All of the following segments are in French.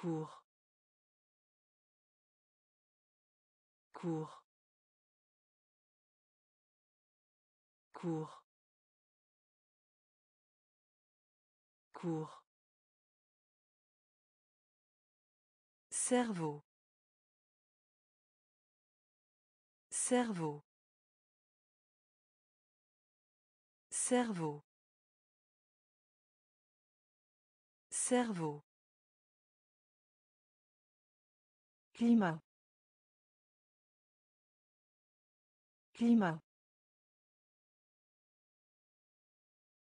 cours cours cours Cerveau. Cerveau. Cerveau. Cerveau. Climat. Climat.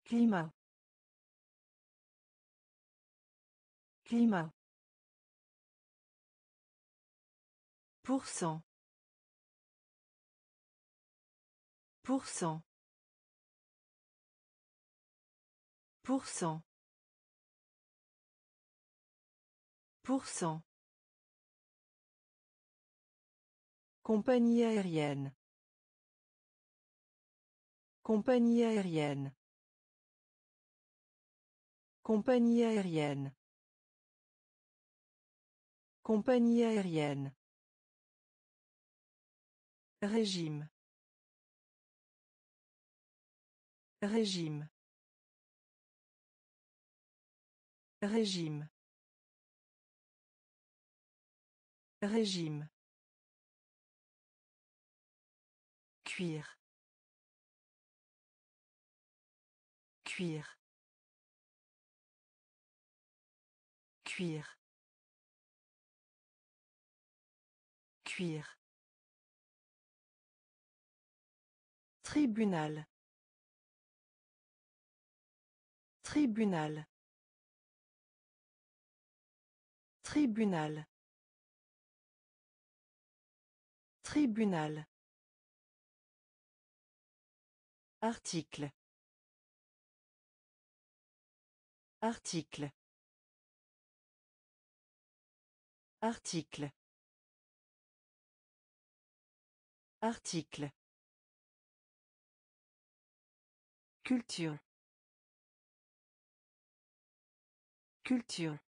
Climat. Climat. Pour cent. Pour cent. Compagnie aérienne. Compagnie aérienne. Compagnie aérienne. Compagnie aérienne. Régime. Régime. Régime. Régime. Cuir. Cuir. Cuir. Cuir. Tribunal. Tribunal. Tribunal. Tribunal. Article. Article. Article. Article. Culture. Culture.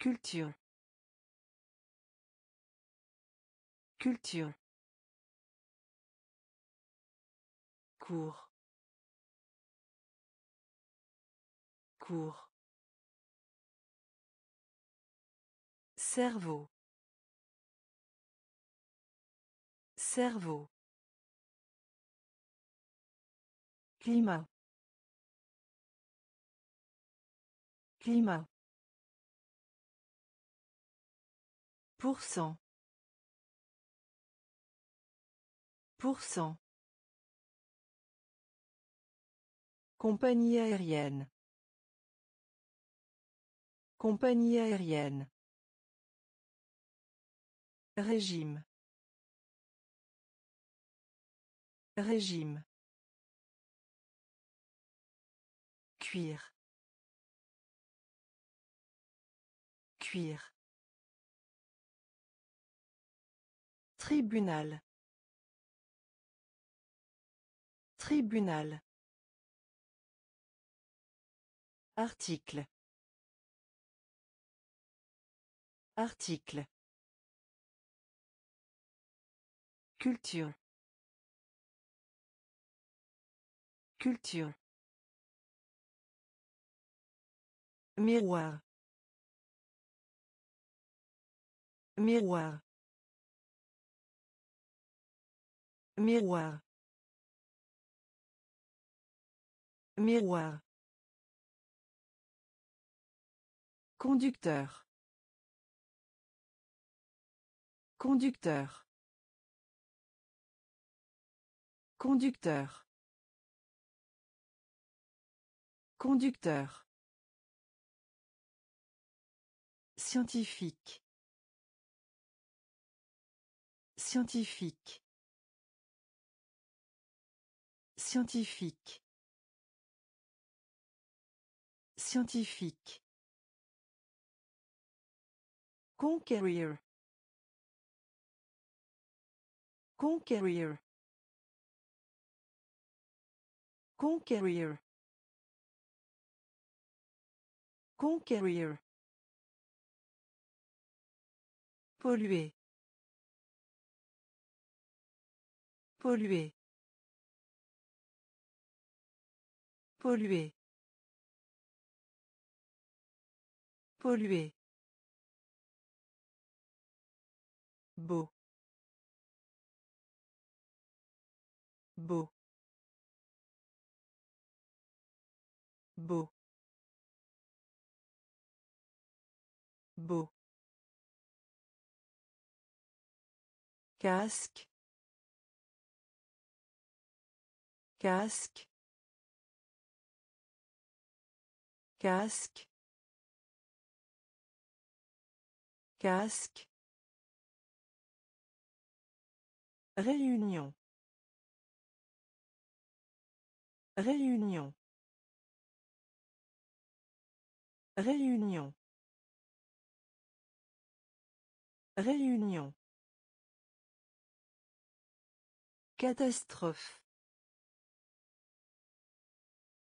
Culture. Culture. Cours. Cours. Cerveau. Cerveau. Climat. Climat. Pour cent. Compagnie aérienne. Compagnie aérienne. Régime. Régime. Cuir. Cuir. Tribunal. Tribunal. Article. Article. Culture. Culture. Miroir. Miroir. Miroir. Miroir. Conducteur. Conducteur. Conducteur. Conducteur. Scientifique. Scientifique. Scientifique. Scientifique. Conquérir. Conquérir. Conquérir. Conquérir. Polluer. Polluer. Polluer. Polluer. Beau. Beau. Beau. Beau. Casque. Casque. Casque. Casque. Réunion. Réunion. Réunion. Réunion. Catastrophe.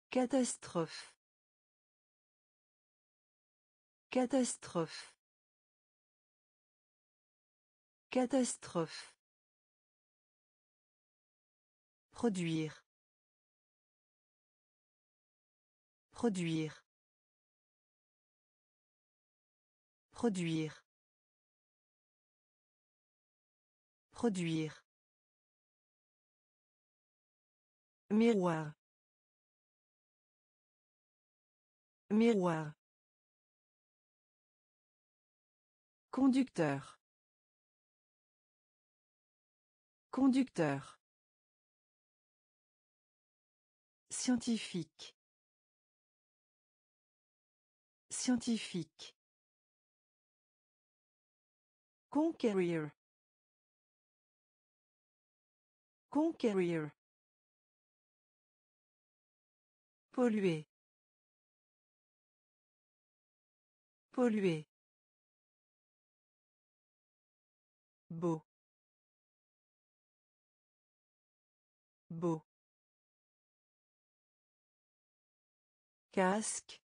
Catastrophe. Catastrophe. Catastrophe. Produire. Produire. Produire. Produire. Miroir. Miroir. Conducteur. Conducteur. Scientifique. Scientifique. Conquérir. Conquérir. Polluer. Polluer. Beau. Beau. Casque.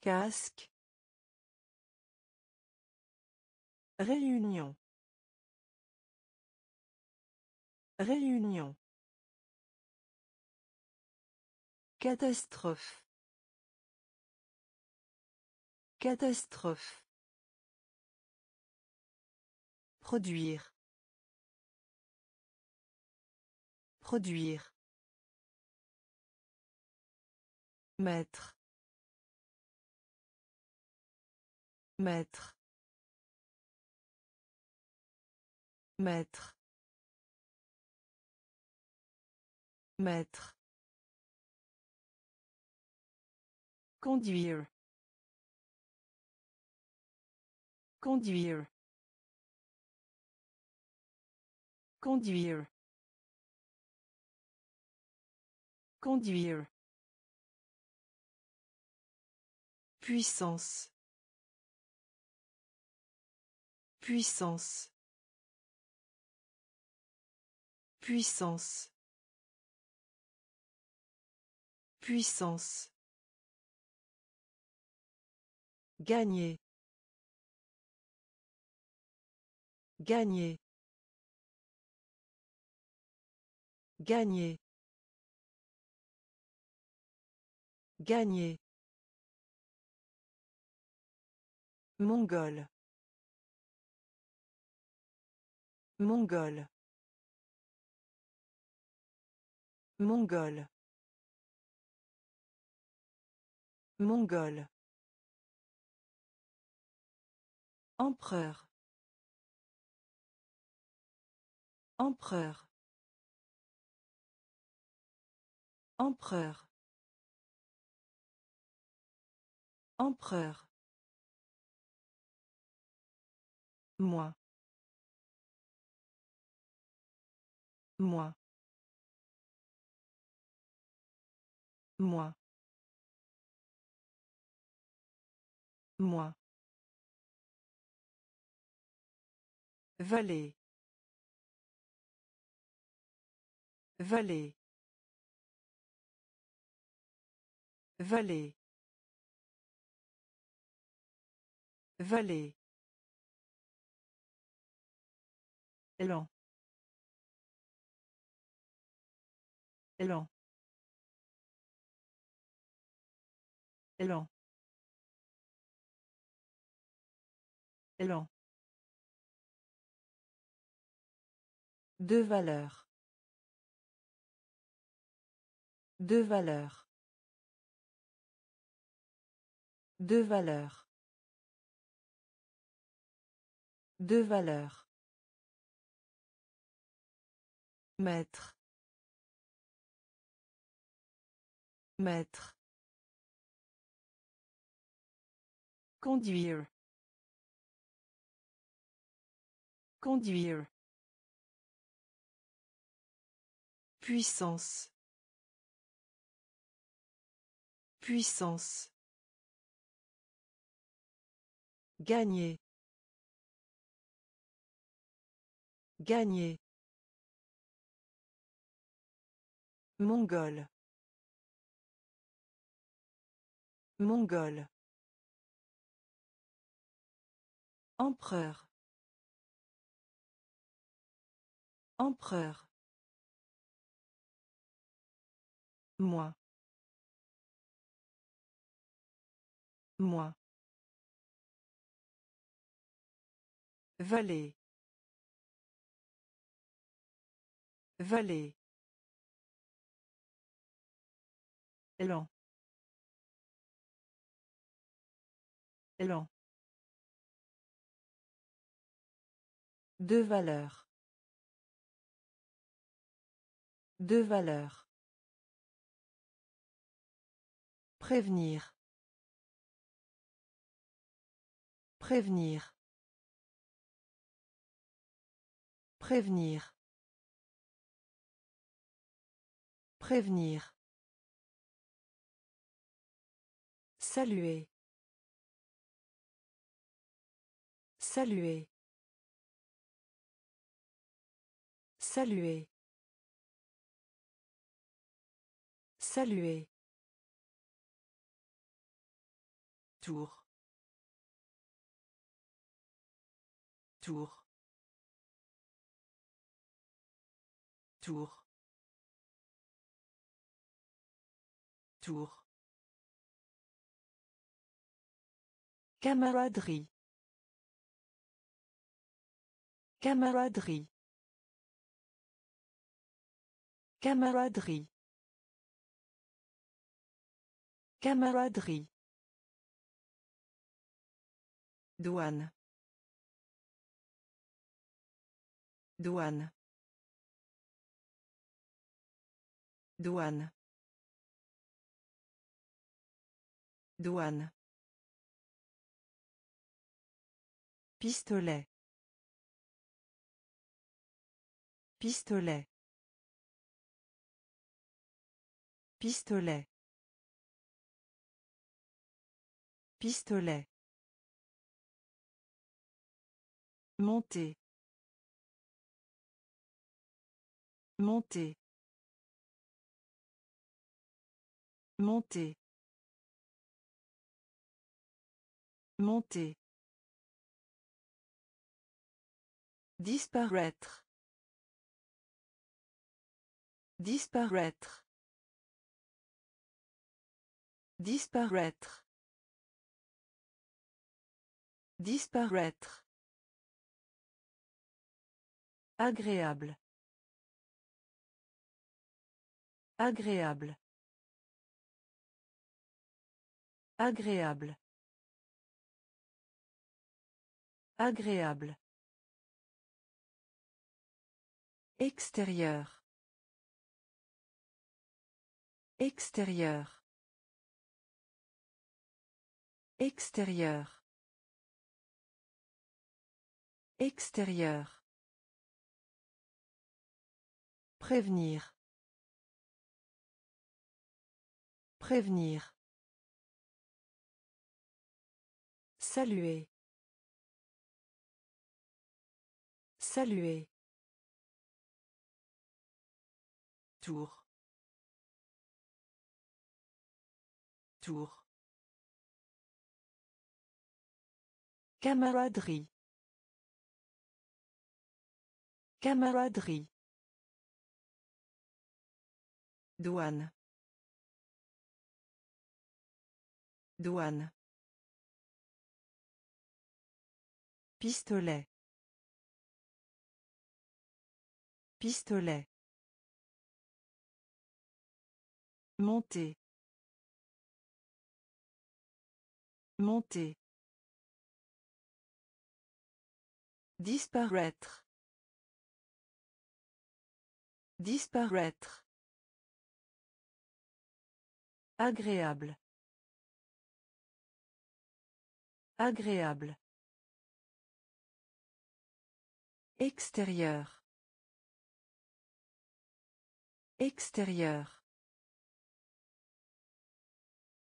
Casque. Réunion. Réunion. Catastrophe. Catastrophe. Produire. Produire. Maître. Maître. Maître. Maître. Conduire. Conduire. Conduire. Conduire. Puissance. Puissance. Puissance. Puissance. Gagner. Gagner. Gagner. Gagner. Mongol. Mongol. Mongol. Mongol. Empereur. Empereur. Empereur. Empereur. Moi. Moi. Moi. Moi. Vallée. Vallée. Vallée. Vallée. Deux valeurs. Deux valeurs. Deux valeurs. Deux valeurs. Maître. Maître. Conduire. Conduire. Puissance. Puissance. Gagner. Gagner. Mongol. Mongol. Empereur. Empereur. Moi. Moi. Vallée. Vallée. Deux valeurs. Deux valeurs. Prévenir. Prévenir. Prévenir. Prévenir. Saluer. Saluer. Saluer. Saluer. Tour. Tour. Tour. Tour. Camaraderie. Camaraderie. Camaraderie. Camaraderie. Douane. Douane. Douane. Douane. Pistolet. Pistolet. Pistolet. Pistolet. Monter. Monter. Monter. Monter. Disparaître. Disparaître. Disparaître. Disparaître. Agréable. Agréable. Agréable. Agréable. Extérieur. Extérieur. Extérieur. Extérieur. Prévenir. Prévenir. Saluer. Saluer. Tour. Retour. Camaraderie. Camaraderie. Douane. Douane. Pistolet. Pistolet. Monter. Monter. Disparaître. Disparaître. Agréable. Agréable. Extérieur. Extérieur.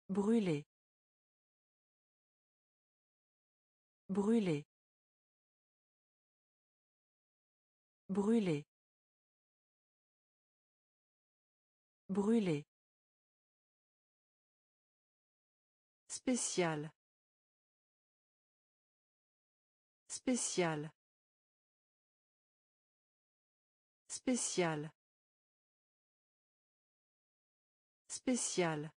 Brûler. Brûler. Brûler. Brûler. Spécial. Spécial. Spécial. Spécial.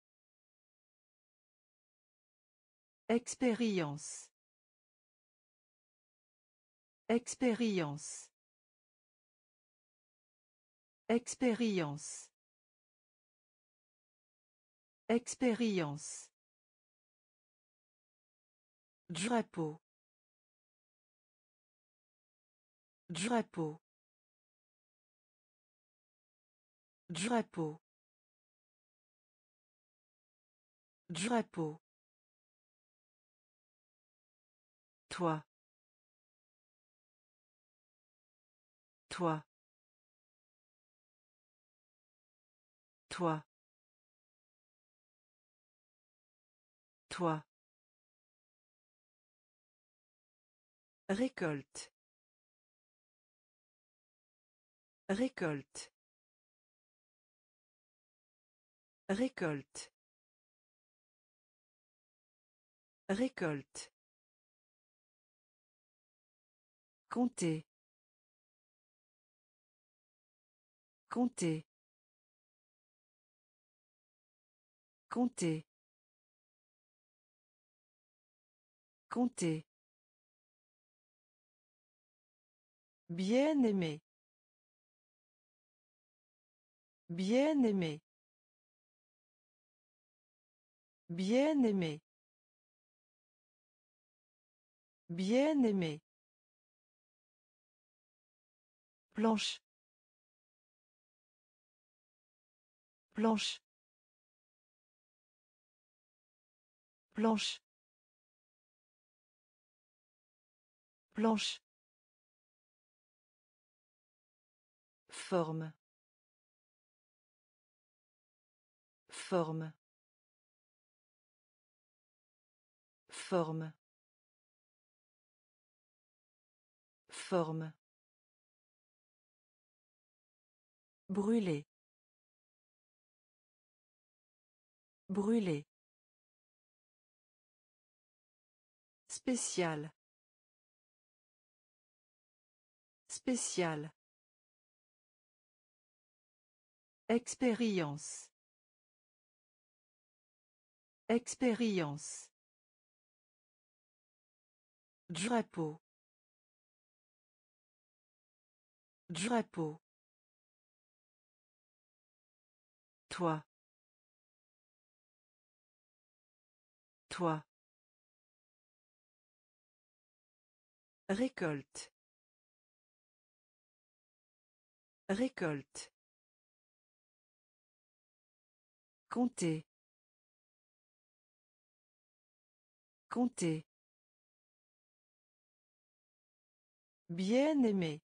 Expérience. Expérience. Expérience. Expérience. Drapeau. Drapeau. Drapeau. Drapeau. Toi. Toi. Toi. Toi. Récolte. Récolte. Récolte. Récolte. Compter. Compter. Compter. Compter. Bien aimé. Bien aimé. Bien aimé. Bien aimé. Planche. Planche. Planche. Planche. Forme. Forme. Forme. Forme. Brûler. Brûler. Spécial. Spécial. Expérience. Expérience. Drapeau. Drapeau. Toi. Toi. Récolte. Récolte. Compter. Compter. Bien aimé.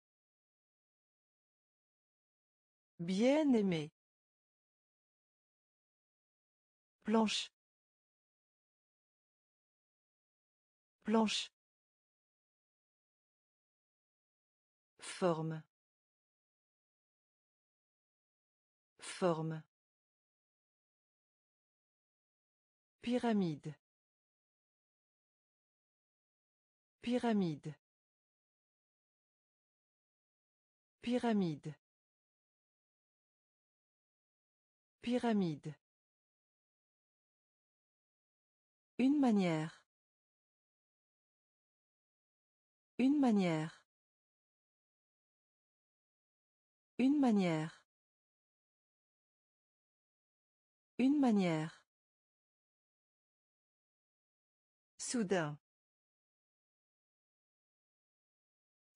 Bien aimé. Planche. Planche. Forme. Forme. Pyramide. Pyramide. Pyramide. Pyramide. Une manière. Une manière. Une manière. Une manière. Soudain.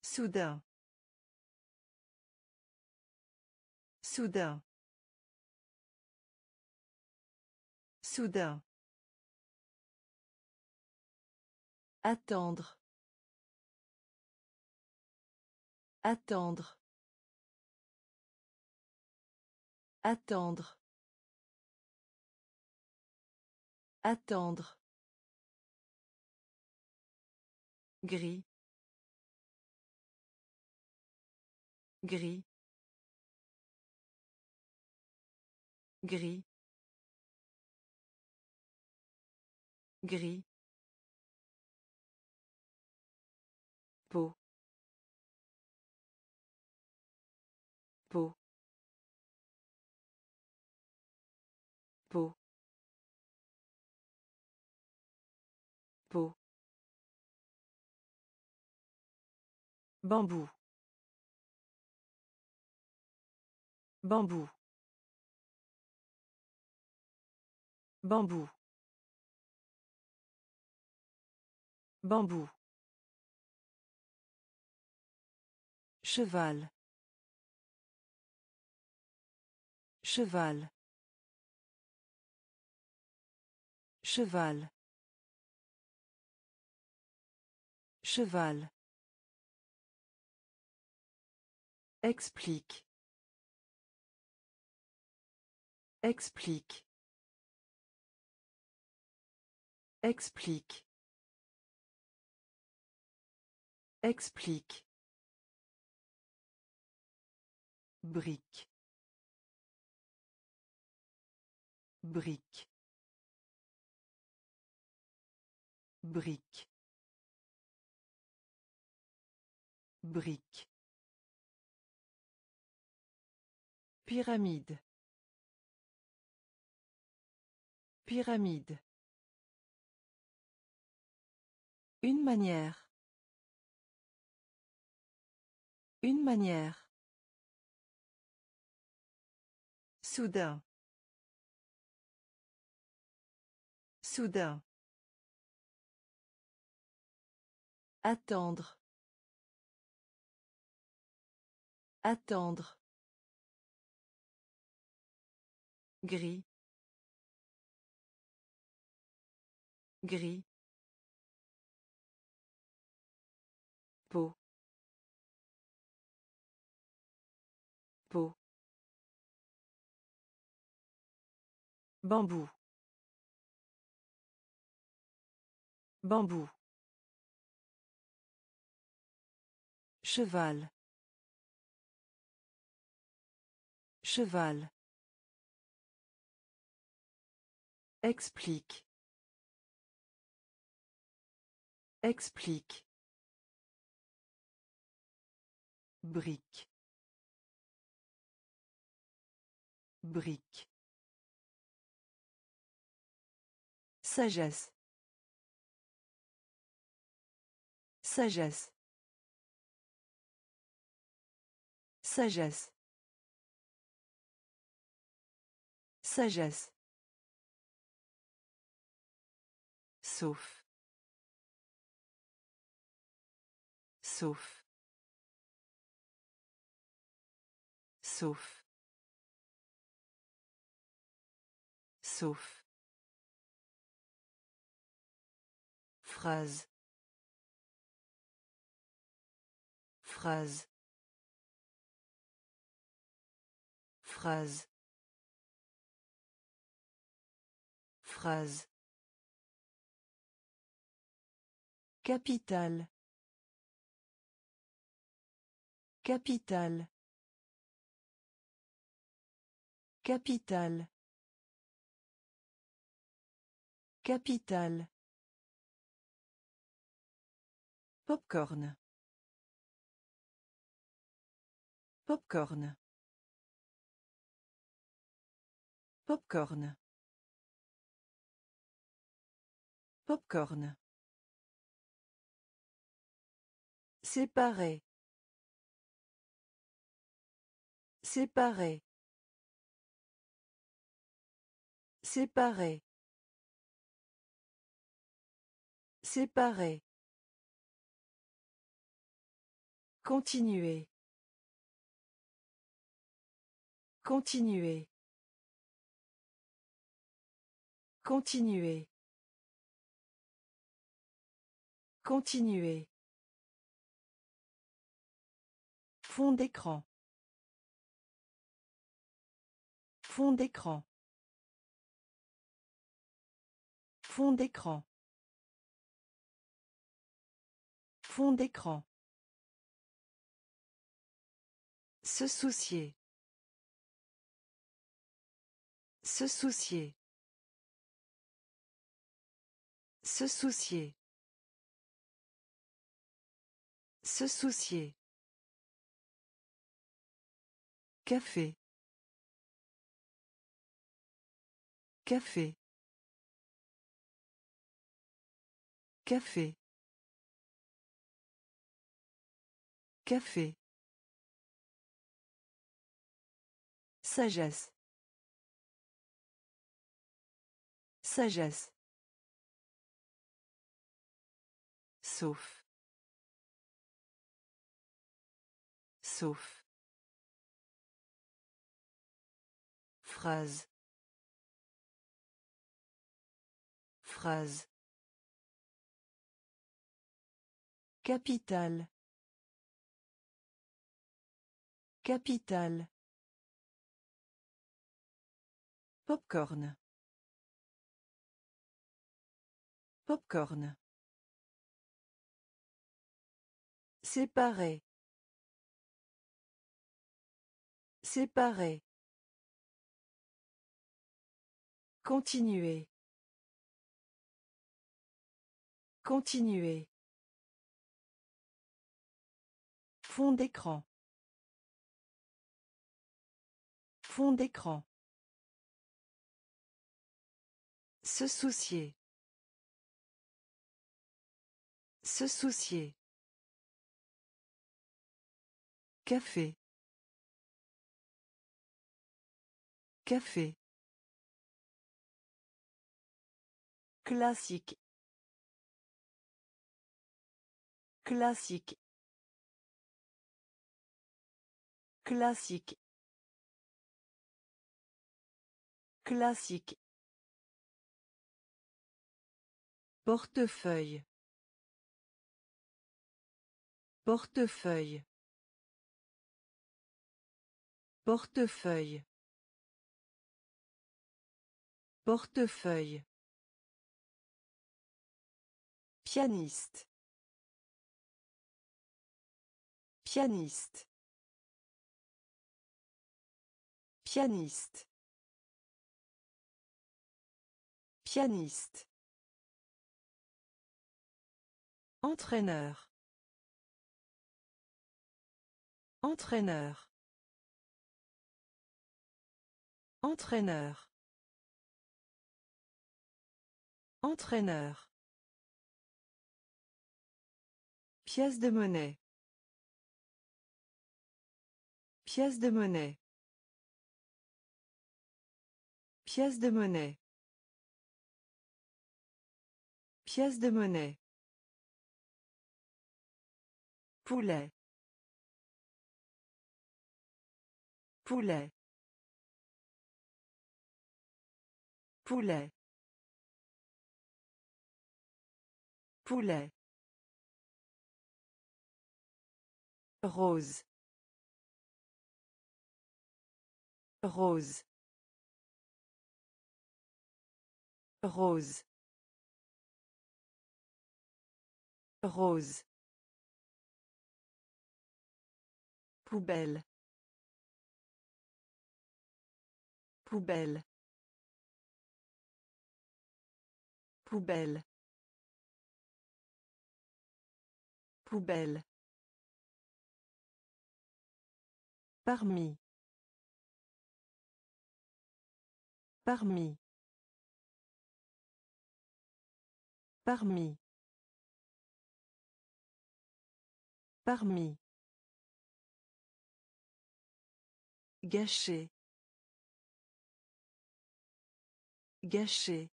Soudain. Soudain. Soudain. Attendre. Attendre. Attendre. Attendre. Gris. Gris. Gris. Gris. Peau peau peau peau bambou. Bambou. Bambou. Bambou Cheval. Cheval. Cheval. Cheval. Explique. Explique. Explique. Explique. Brique. Brique. Brique. Brique. Pyramide. Pyramide. Une manière. Une manière. Soudain. Soudain. Attendre. Attendre. Gris. Gris. Peau. Bambou. Bambou. Cheval. Cheval. Explique. Explique. Brique. Brique. Sagesse. Sagesse. Sagesse. Sagesse. Sauf. Sauf. Sauf. Sauf. Phrase. Phrase. Phrase. Phrase. Capital. Capital. Capital. Capitale. Popcorn. Popcorn. Popcorn. Popcorn. Séparé. Séparé. Séparé. Séparé. Continuer. Continuer. Continuer. Continuer. Fond d'écran. Fond d'écran. Fond d'écran. Fond d'écran. Se soucier. Se soucier. Se soucier. Se soucier. Café. Café. Café. Café. Sagesse. Sagesse. Sauf. Sauf. Phrase. Phrase. Capitale. Capitale. Popcorn. Popcorn. Séparé. Séparé. Continuer. Continuer. Fond d'écran. Fond d'écran. Se soucier. Se soucier. Café. Café. Classique. Classique. Classique. Classique. Portefeuille. Portefeuille. Portefeuille. Portefeuille. Pianiste. Pianiste. Pianiste. Pianiste. Entraîneur. Entraîneur. Entraîneur. Entraîneur. Pièce de monnaie. Pièce de monnaie. Pièce de monnaie. Pièce de monnaie. Poulet. Poulet. Poulet. Poulet. Rose. Rose. Rose. Rose. Poubelle. Poubelle. Poubelle. Poubelle. Parmi. Parmi. Parmi. Parmi. Gâché. Gâché.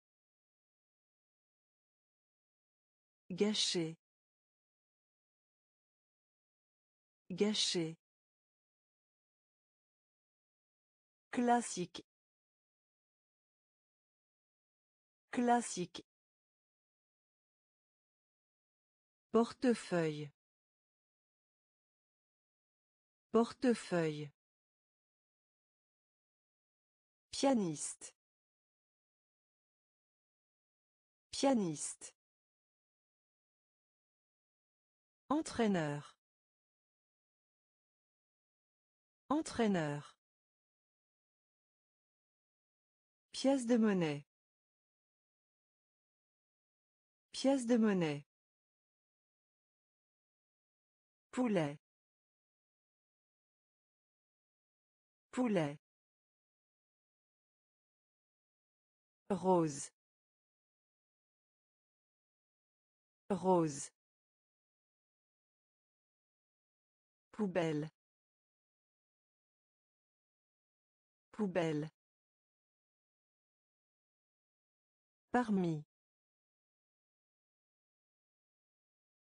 Gâché. Gâché. Classique. Classique. Portefeuille. Portefeuille. Pianiste. Pianiste. Entraîneur. Entraîneur. Pièce de monnaie. Pièce de monnaie. Poulet. Poulet. Rose. Rose. Poubelle. Poubelle. Parmi.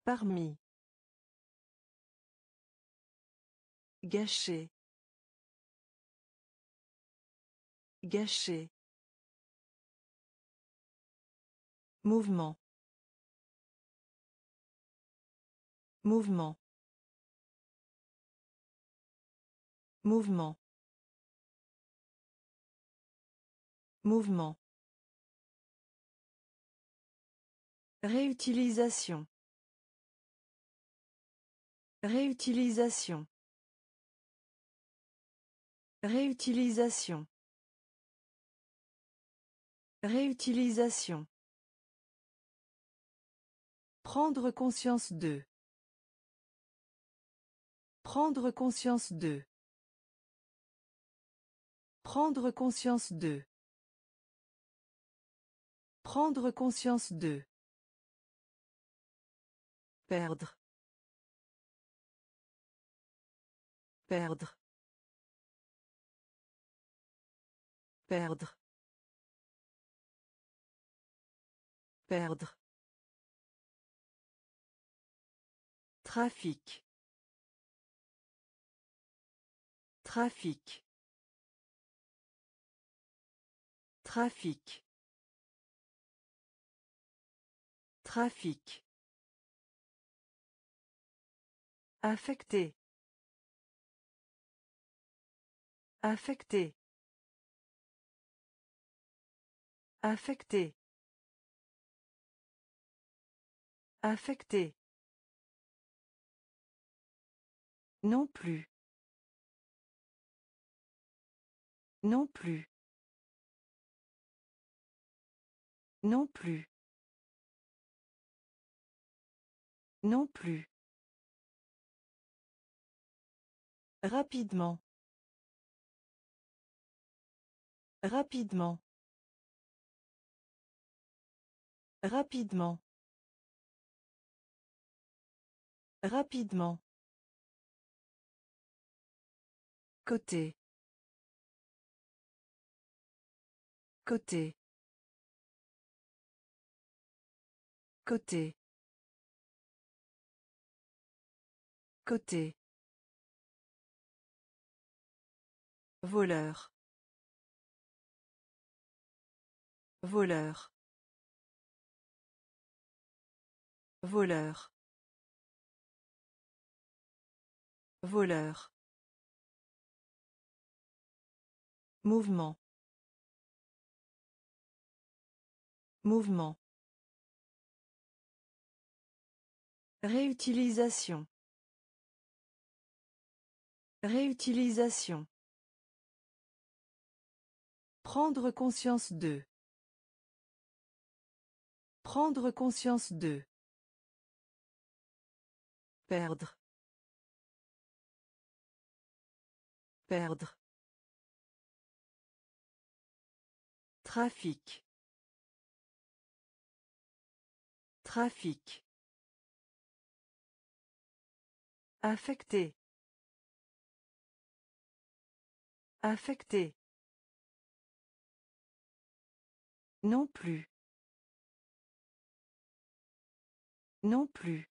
Parmi. Gâché. Gâché. Mouvement. Mouvement. Mouvement. Mouvement. Réutilisation. Réutilisation. Réutilisation. Réutilisation. Prendre conscience de. Prendre conscience de. Prendre conscience de. Prendre conscience de. Perdre. Perdre. Perdre. Perdre. Trafic. Trafic. Trafic. Trafic. Affecté. Affecté. Affecté. Affecté. Non plus. Non plus. Non plus. Non plus. Rapidement. Rapidement. Rapidement. Rapidement. Côté. Côté. Côté. Côté. Voleur. Voleur. Voleur. Voleur. Mouvement. Mouvement. Réutilisation. Réutilisation. Prendre conscience de. Prendre conscience de. Perdre. Perdre. Trafic. Trafic. Affecté. Affecté. Non plus. Non plus.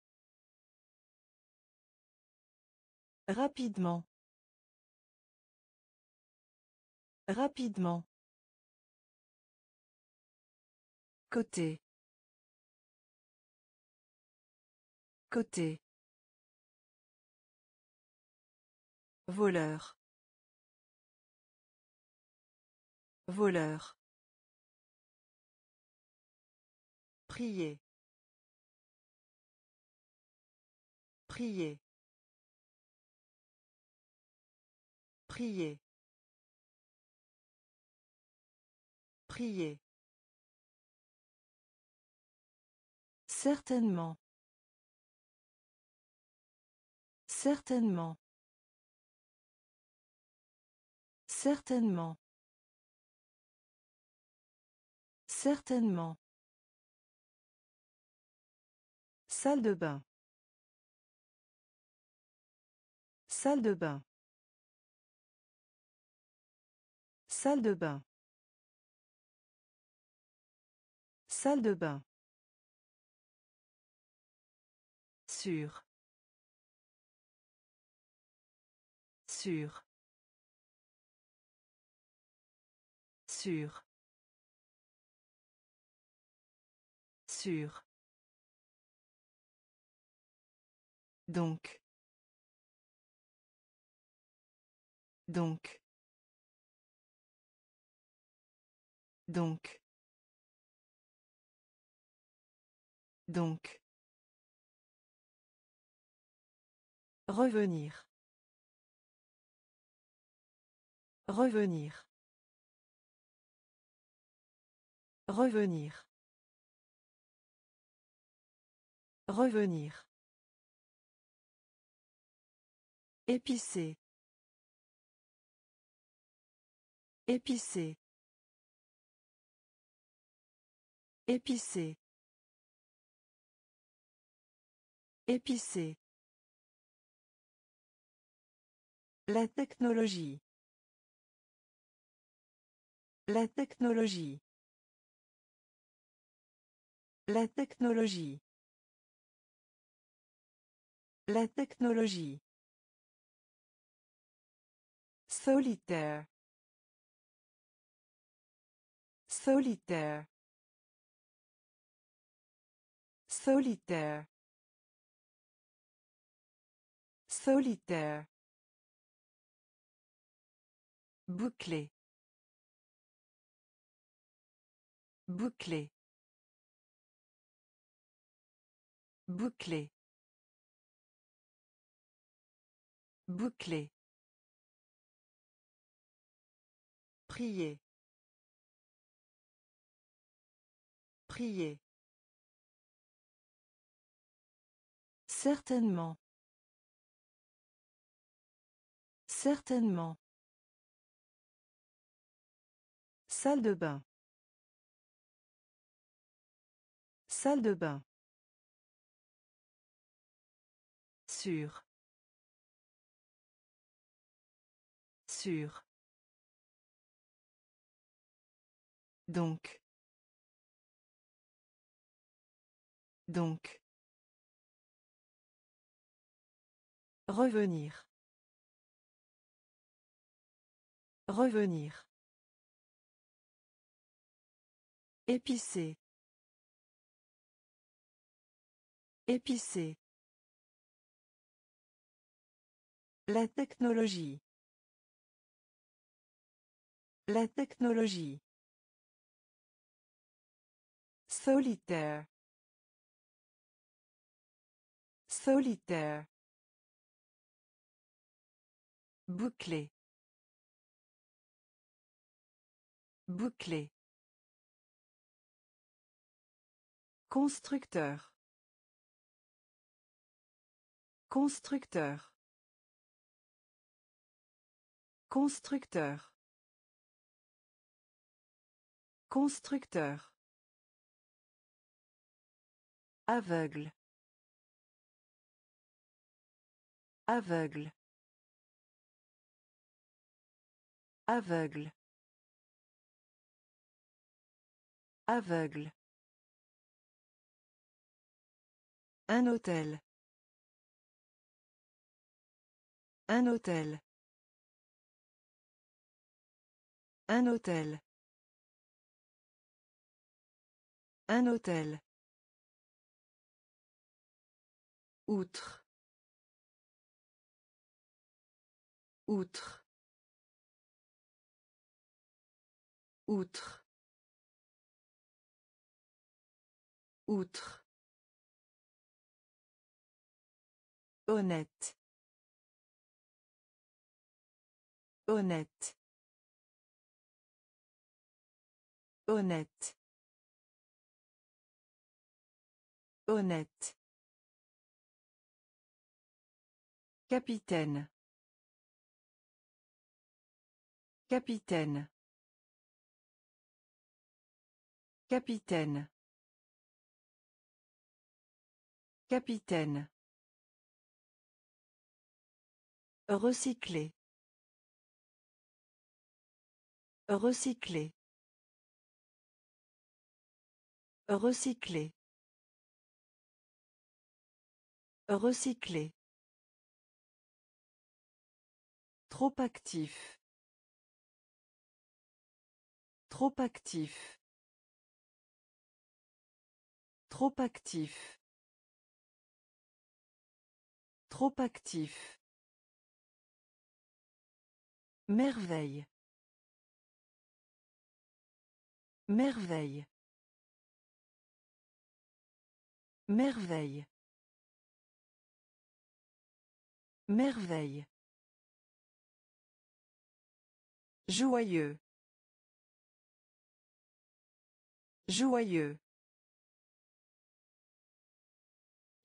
Rapidement. Rapidement. Côté. Côté. Voleur. Voleur. Prier. Prier. Prier. Prier. Certainement. Certainement. Certainement. Certainement. Salle de bain. Salle de bain. Salle de bain. Salle de bain. Sûr. Sûr. Sûr. Sûr. Donc. Donc. Donc. Donc. Revenir. Revenir. Revenir. Revenir. Épicé. Épicé. Épicé. Épicé. La technologie. La technologie. La technologie. La technologie. Solitaire. Solitaire. Solitaire. Solitaire. Bouclé. Bouclé. Bouclé. Bouclé. Prier. Prier. Certainement. Certainement. Salle de bain. Salle de bain. Sûr. Sûr. Donc. Donc. Revenir. Revenir. Épicé. Épicé. La technologie. La technologie. Solitaire. Solitaire. Bouclé. Bouclé. Constructeur. Constructeur. Constructeur. Constructeur. Aveugle. Aveugle. Aveugle. Aveugle. Un hôtel. Un hôtel. Un hôtel. Un hôtel. Outre. Outre. Outre. Outre. Honnête. Honnête. Honnête. Honnête. Capitaine. Capitaine. Capitaine. Capitaine. Recycler. Recycler. Recycler. Recycler. Trop actif. Trop actif. Trop actif. Trop actif. Merveille. Merveille. Merveille. Merveille. Joyeux. Joyeux.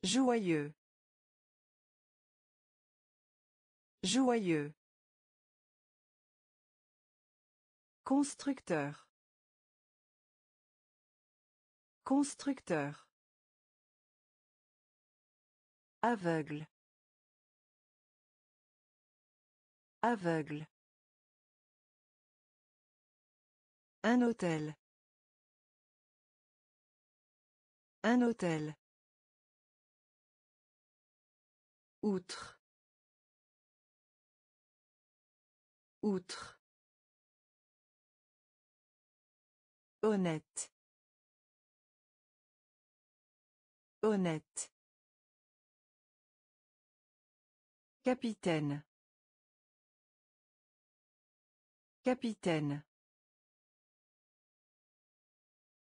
Joyeux. Joyeux. Constructeur. Constructeur. Aveugle. Aveugle. Un hôtel. Un hôtel. Outre. Outre. Honnête. Honnête. Capitaine. Capitaine.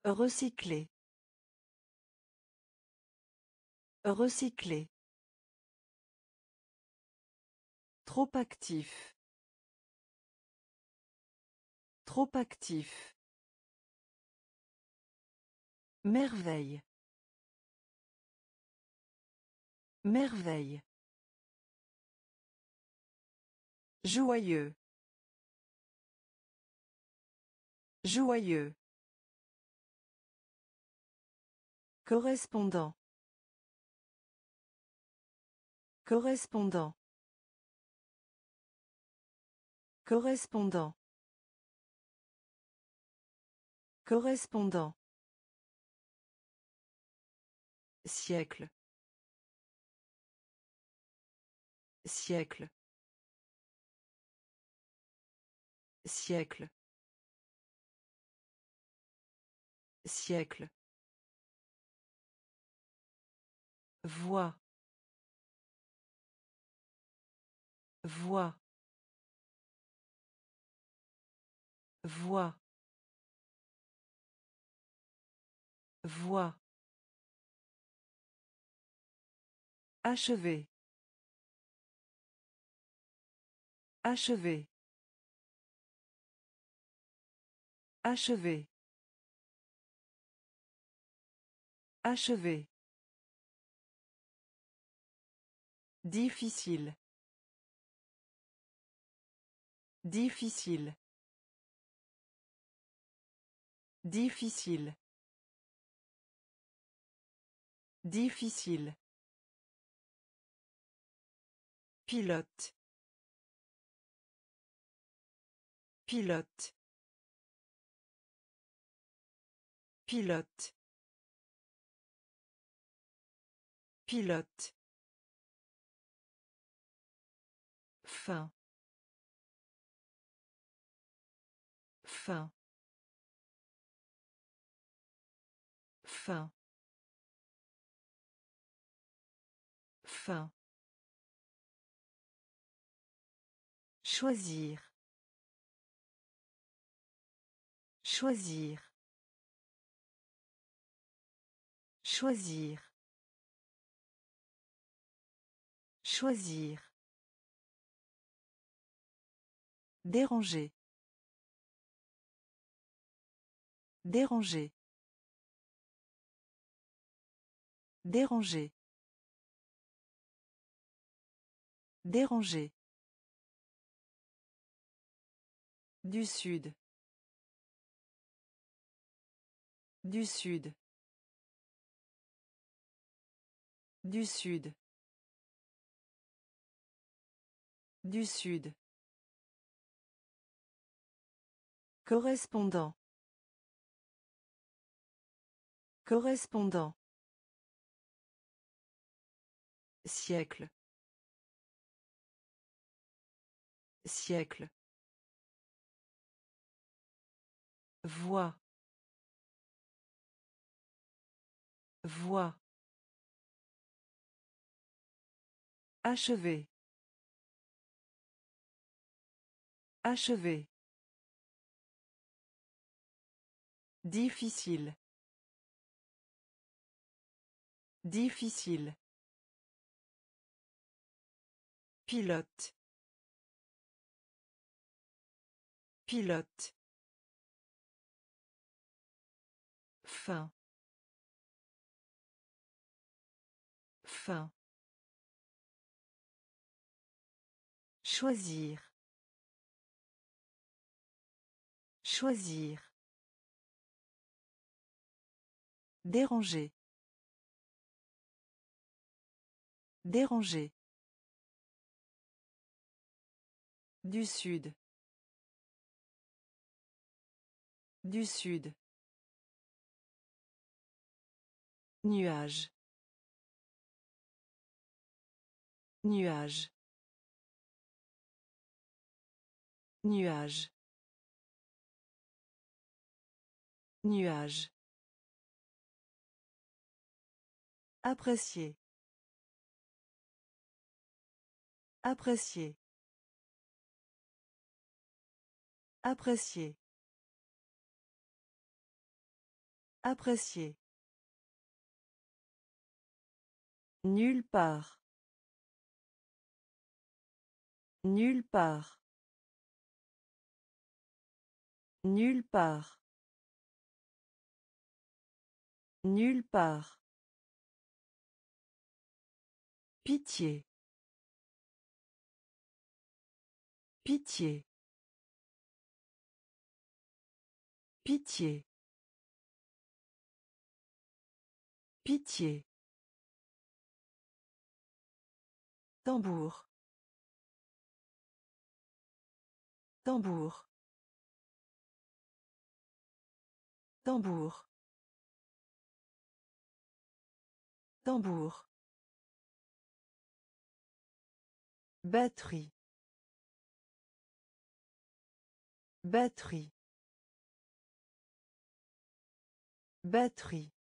Recycler. Recycler. Trop actif. Trop actif. Merveille. Merveille. Joyeux. Joyeux. Correspondant. Correspondant. Correspondant. Correspondant. Siècle. Siècle. Siècle. Siècle. Voix. Voix. Voix. Voix. Achever. Achever. Achever. Achever. Difficile. Difficile. Difficile. Difficile. Pilote. Pilote. Pilote. Pilote. Fin. Fin. Fin. Fin. Choisir. Choisir. Choisir. Choisir. Déranger. Déranger. Déranger. Déranger. Du sud. Du sud. Du sud. Du sud. Correspondant. Correspondant. Siècle. Siècle. Voix. Voix. Achever. Achever. Difficile. Difficile. Pilote. Pilote. Fin. Fin. Choisir. Choisir. Déranger. Déranger. Du sud. Du sud. Nuage. Nuage. Nuage. Nuage. Apprécier. Apprécier. Apprécier. Apprécier. Nulle part. Nulle part. Nulle part. Nulle part. Pitié. Pitié. Pitié. Pitié. Tambour. Tambour. Tambour. Batterie. Batterie. Batterie.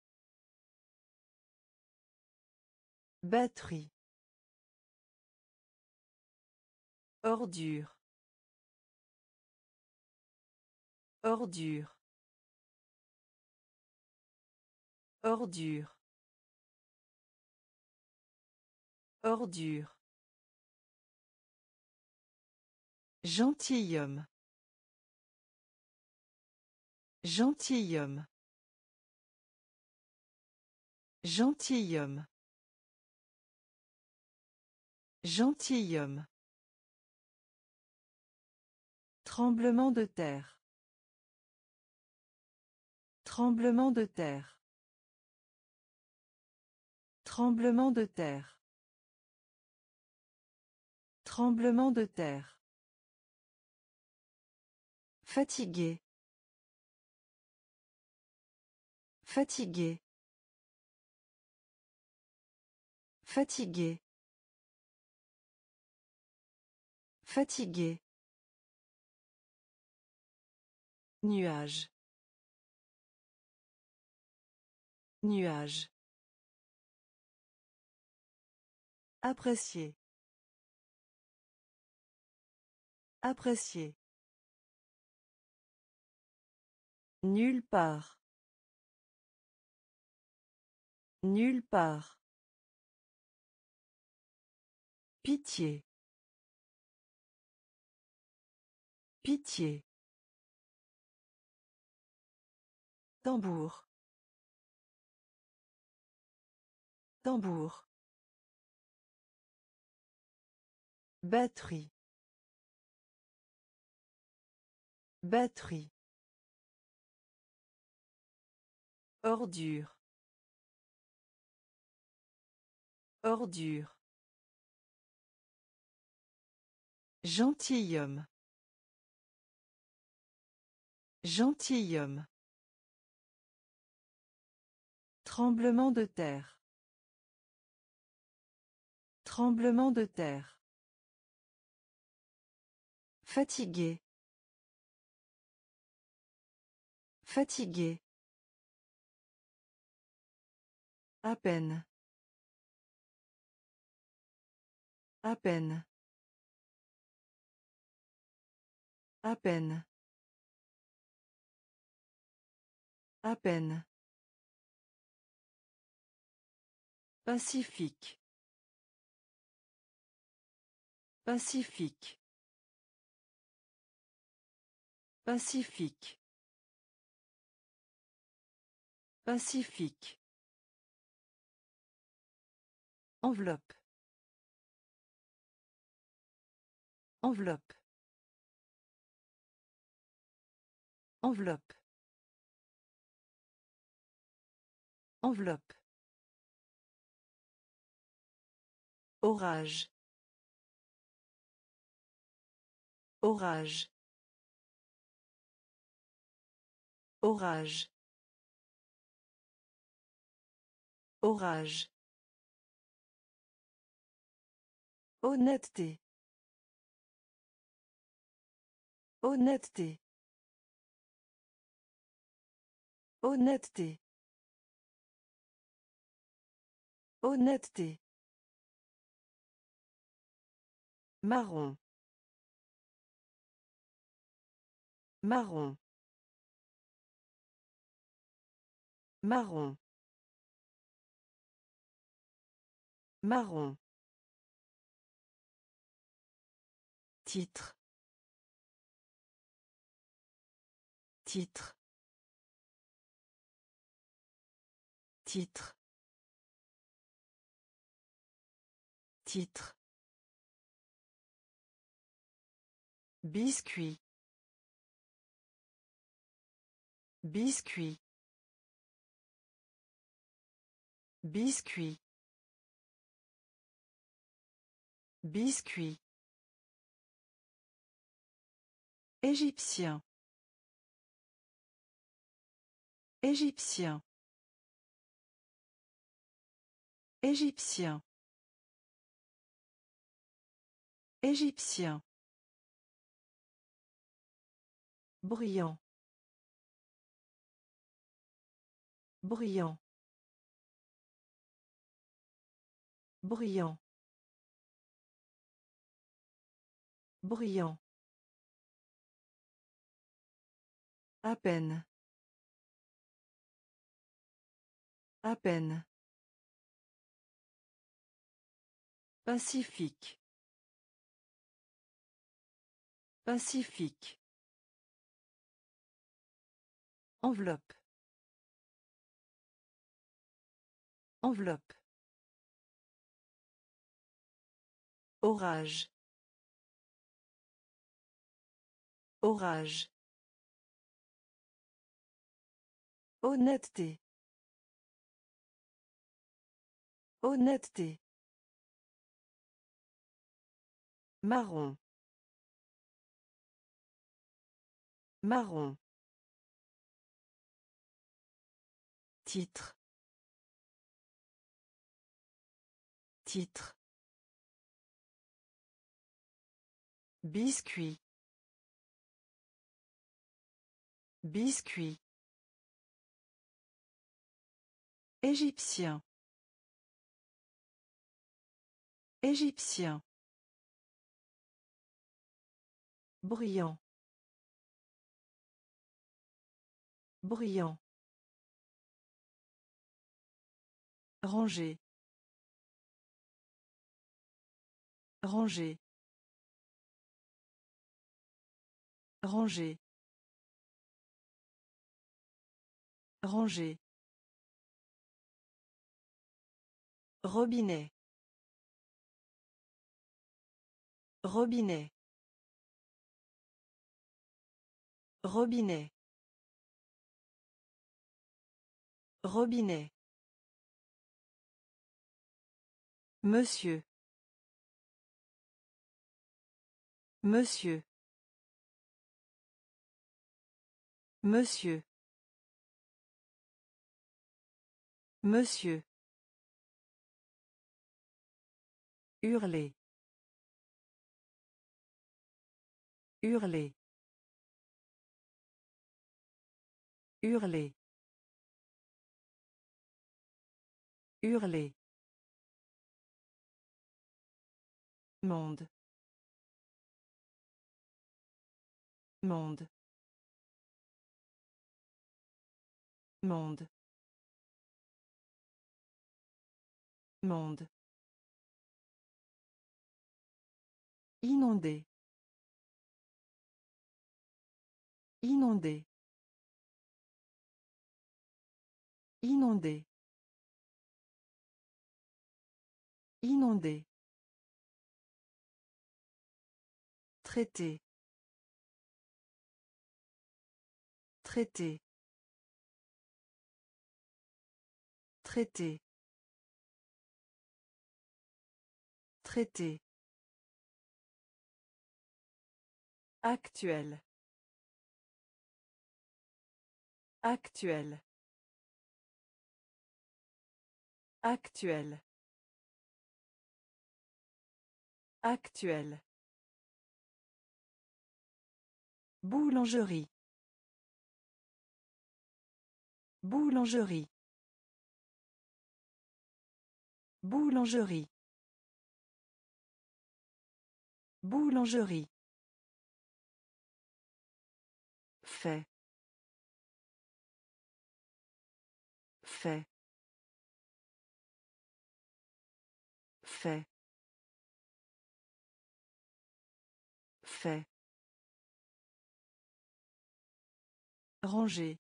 Batterie. Ordure. Ordure. Ordure. Ordure. Gentilhomme. Gentilhomme. Gentilhomme. Gentilhomme. Tremblement de terre. Tremblement de terre. Tremblement de terre. Tremblement de terre. Fatigué. Fatigué. Fatigué. Fatigué. Nuage. Nuage. Apprécier. Apprécier. Nulle part. Nulle part. Pitié. Pitié. Tambour. Tambour. Batterie. Batterie. Ordure. Ordure. Gentilhomme. Gentilhomme. Tremblement de terre. Tremblement de terre. Fatigué. Fatigué. À peine. À peine. À peine. À peine. Pacifique. Pacifique. Pacifique. Pacifique. Enveloppe. Enveloppe. Enveloppe. Enveloppe. Orage. Orage. Orage. Orage. Honnêteté. Honnêteté. Honnêteté. Honnêteté. Marron. Marron. Marron. Marron. Titre. Titre. Titre. Titre. Biscuit. Biscuit. Biscuit. Biscuit. Égyptien. Égyptien. Égyptien. Égyptien. Bruyant. Bruyant. Bruyant. Bruyant. À peine. À peine. Pacifique. Pacifique. Enveloppe. Enveloppe. Orage. Orage. Honnêteté. Honnêteté. Marron. Marron. Titre. Titre. Biscuit. Biscuit. Égyptien. Égyptien. Bruyant. Bruyant. Ranger. Ranger. Ranger. Ranger. Robinet. Robinet. Robinet. Robinet. Monsieur. Monsieur. Monsieur. Monsieur. Hurler. Hurler. Hurler. Hurler. Monde. Monde. Monde. Monde. Inondé. Inondé. Inondé. Inondé. Traité. Traité. Traité. Traité. Actuel. Actuel. Actuel. Actuel. Boulangerie. Boulangerie. Boulangerie. Boulangerie. Fait. Fait. Fait. Fait. Ranger.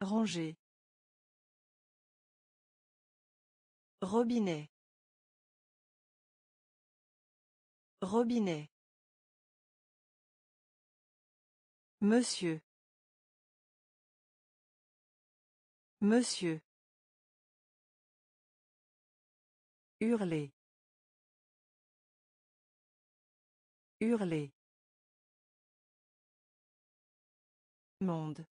Ranger. Robinet. Robinet. Monsieur. Monsieur. Hurler. Hurler. Monde.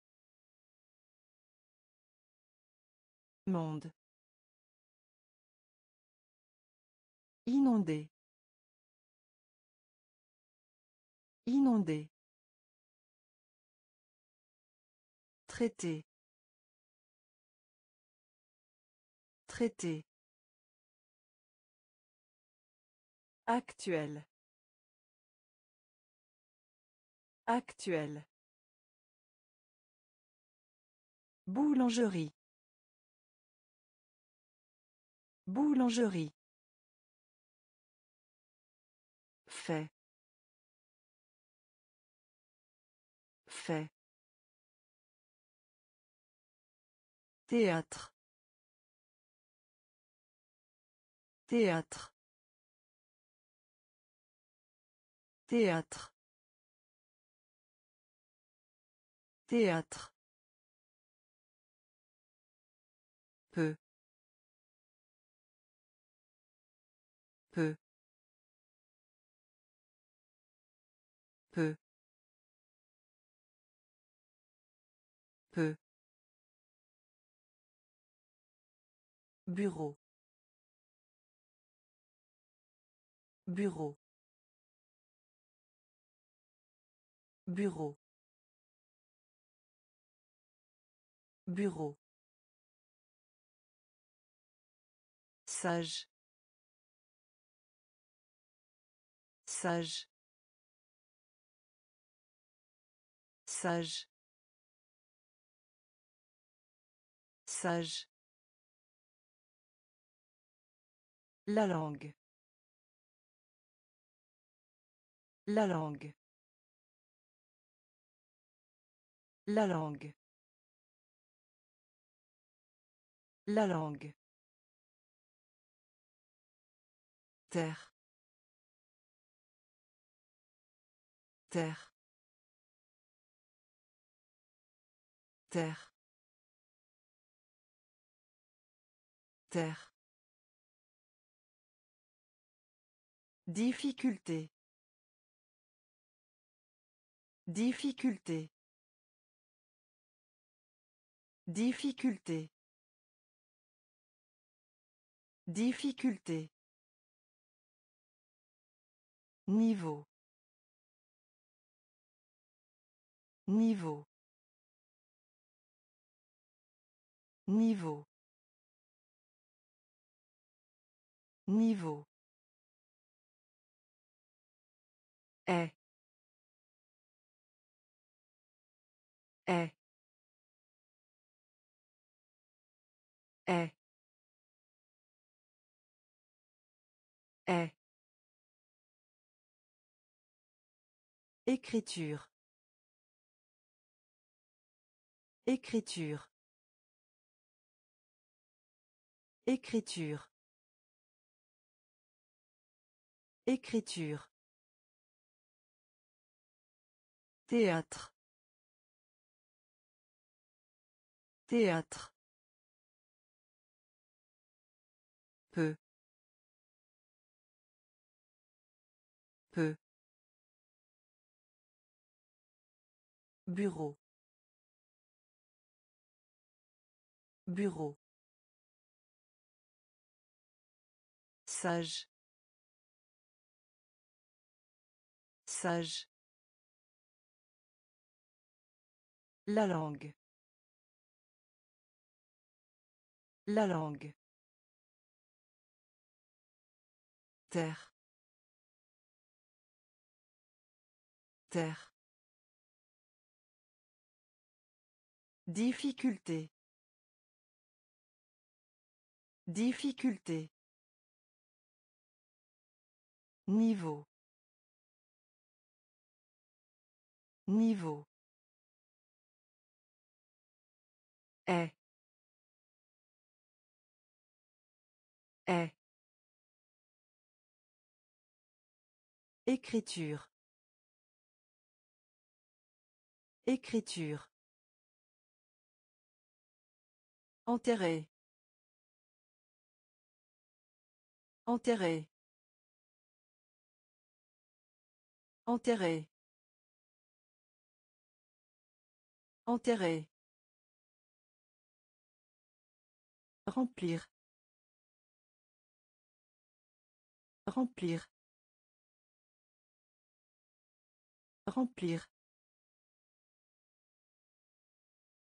Monde. Inondé. Inondé. Traité. Traité. Actuel. Actuel. Boulangerie. Boulangerie. Fait. Fait. Théâtre. Théâtre. Théâtre. Théâtre. Bureau bureau bureau bureau Sage. Sage. Sage. Sage. La langue. La langue. La langue. La langue. Terre. Terre. Terre. Terre. Difficulté. Difficulté. Difficulté. Difficulté. Niveau. Niveau. Niveau. Niveau. Est. Est. Est. Est. Écriture. Écriture. Écriture. Écriture. Théâtre. Théâtre. Peu. Peu. Bureau. Bureau. Sage. Sage. La langue. La langue. Terre. Terre. Difficulté. Difficulté. Niveau. Niveau. Est. Est. Écriture. Écriture. Enterré. Enterré. Enterré. Enterré. Remplir. Remplir. Remplir.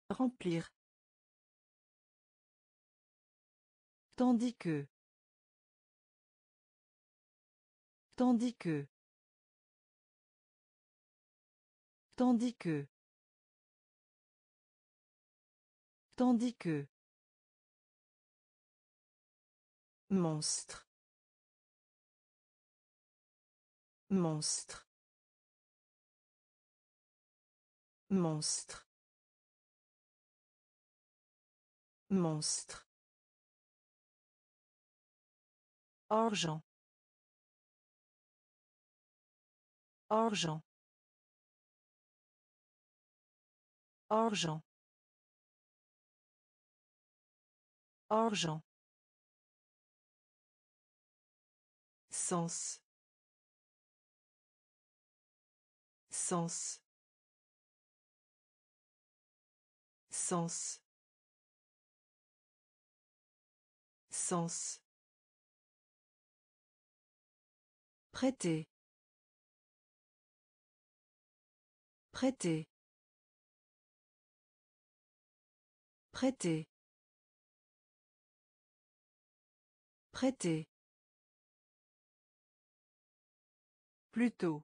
Remplir. Tandis que. Tandis que. Tandis que. Tandis que. Monstre. Monstre. Monstre. Monstre. Argent. Argent. Argent. Argent. Sens. Sens. Sens. Sens. Prêter. Prêter. Prêter. Prêter. Plutôt.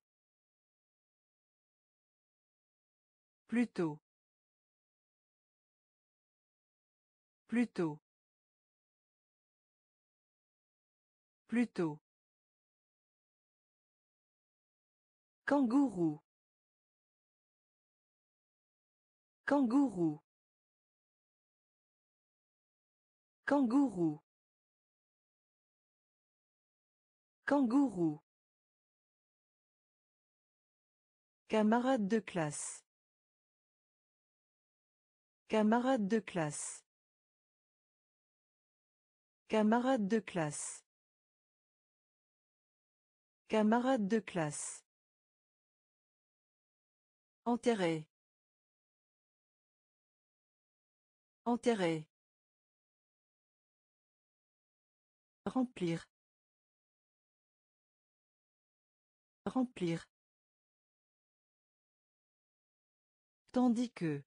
Plutôt. Plutôt. Plutôt. Kangourou. Kangourou. Kangourou. Kangourou. Camarade de classe. Camarade de classe. Camarade de classe. Camarade de classe. Enterré. Enterré. Remplir. Remplir. Tandis que.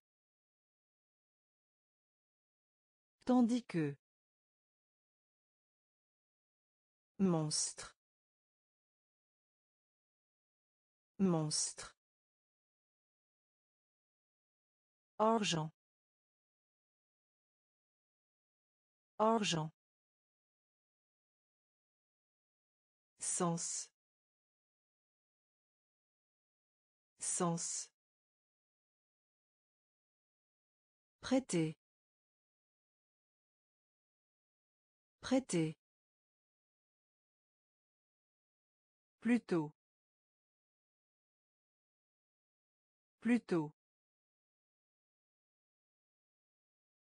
Tandis que. Monstre. Monstre. Argent. Argent. Sens. Sens. Prêter. Prêter. Plutôt. Plutôt.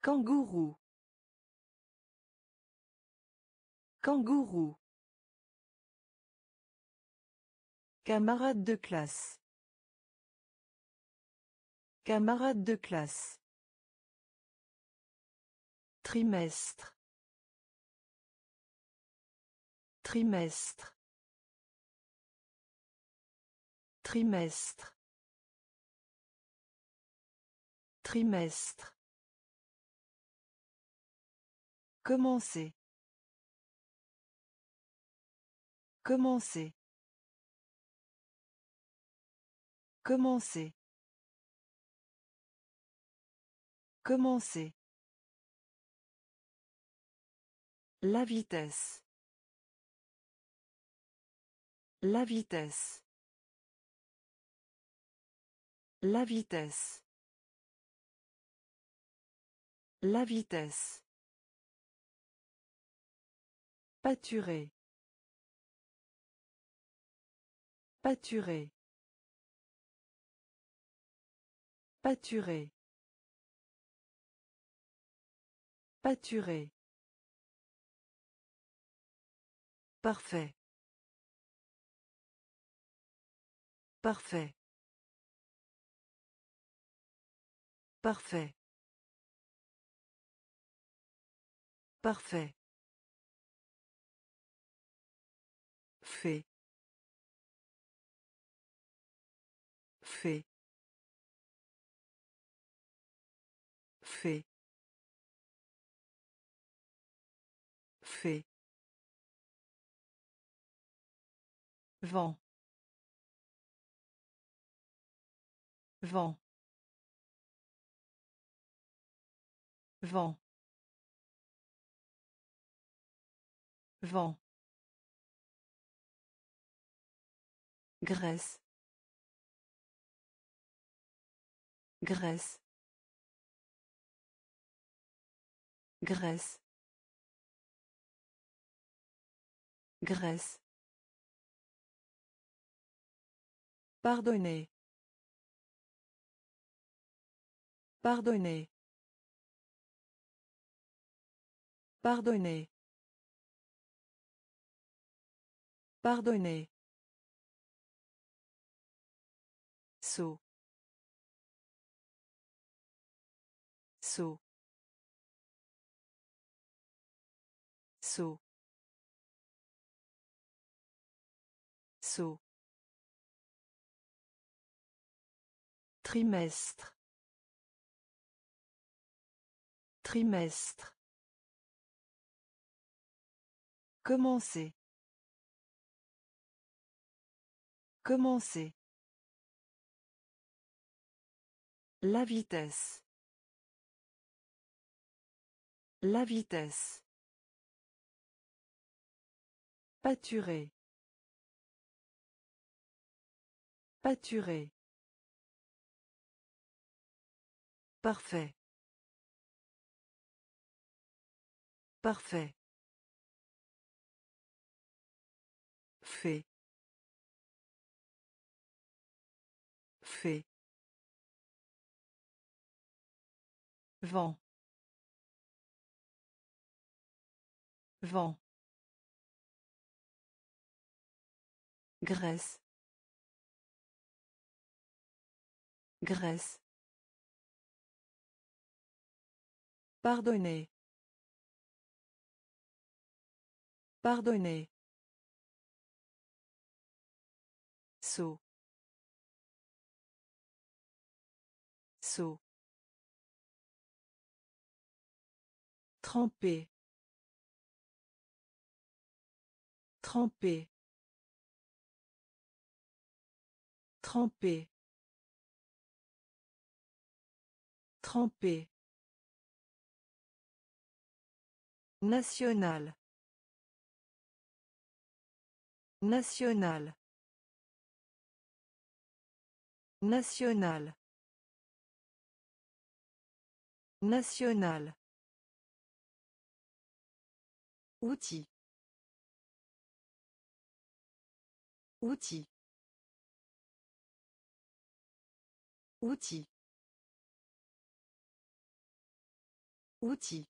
Kangourou. Kangourou. Camarade de classe. Camarade de classe. Trimestre. Trimestre. Trimestre. Trimestre. Commencer. Commencer. Commencer. Commencer. La vitesse. La vitesse. La vitesse. La vitesse. Pâturer. Pâturer. Pâturer. Pâturer. Parfait. Parfait. Parfait. Parfait. Fait. Fait. Fait. Fait. Vent. Vent. Vent. Vent. Graisse. Graisse. Graisse. Graisse. Pardonnez. Pardonnez. Pardonnez. Pardonnez. Saut. Saut. Saut. Saut. Trimestre. Trimestre. Commencer. Commencer. La vitesse. La vitesse. Pâturer. Pâturer. Parfait. Parfait. Fait. Fait. Vent. Vent. Graisse. Graisse. Pardonnez. Pardonnez. Saut. Saut. Tremper. Tremper. Tremper. Tremper. National. National. National. National. Outil. Outil. Outil. Outil.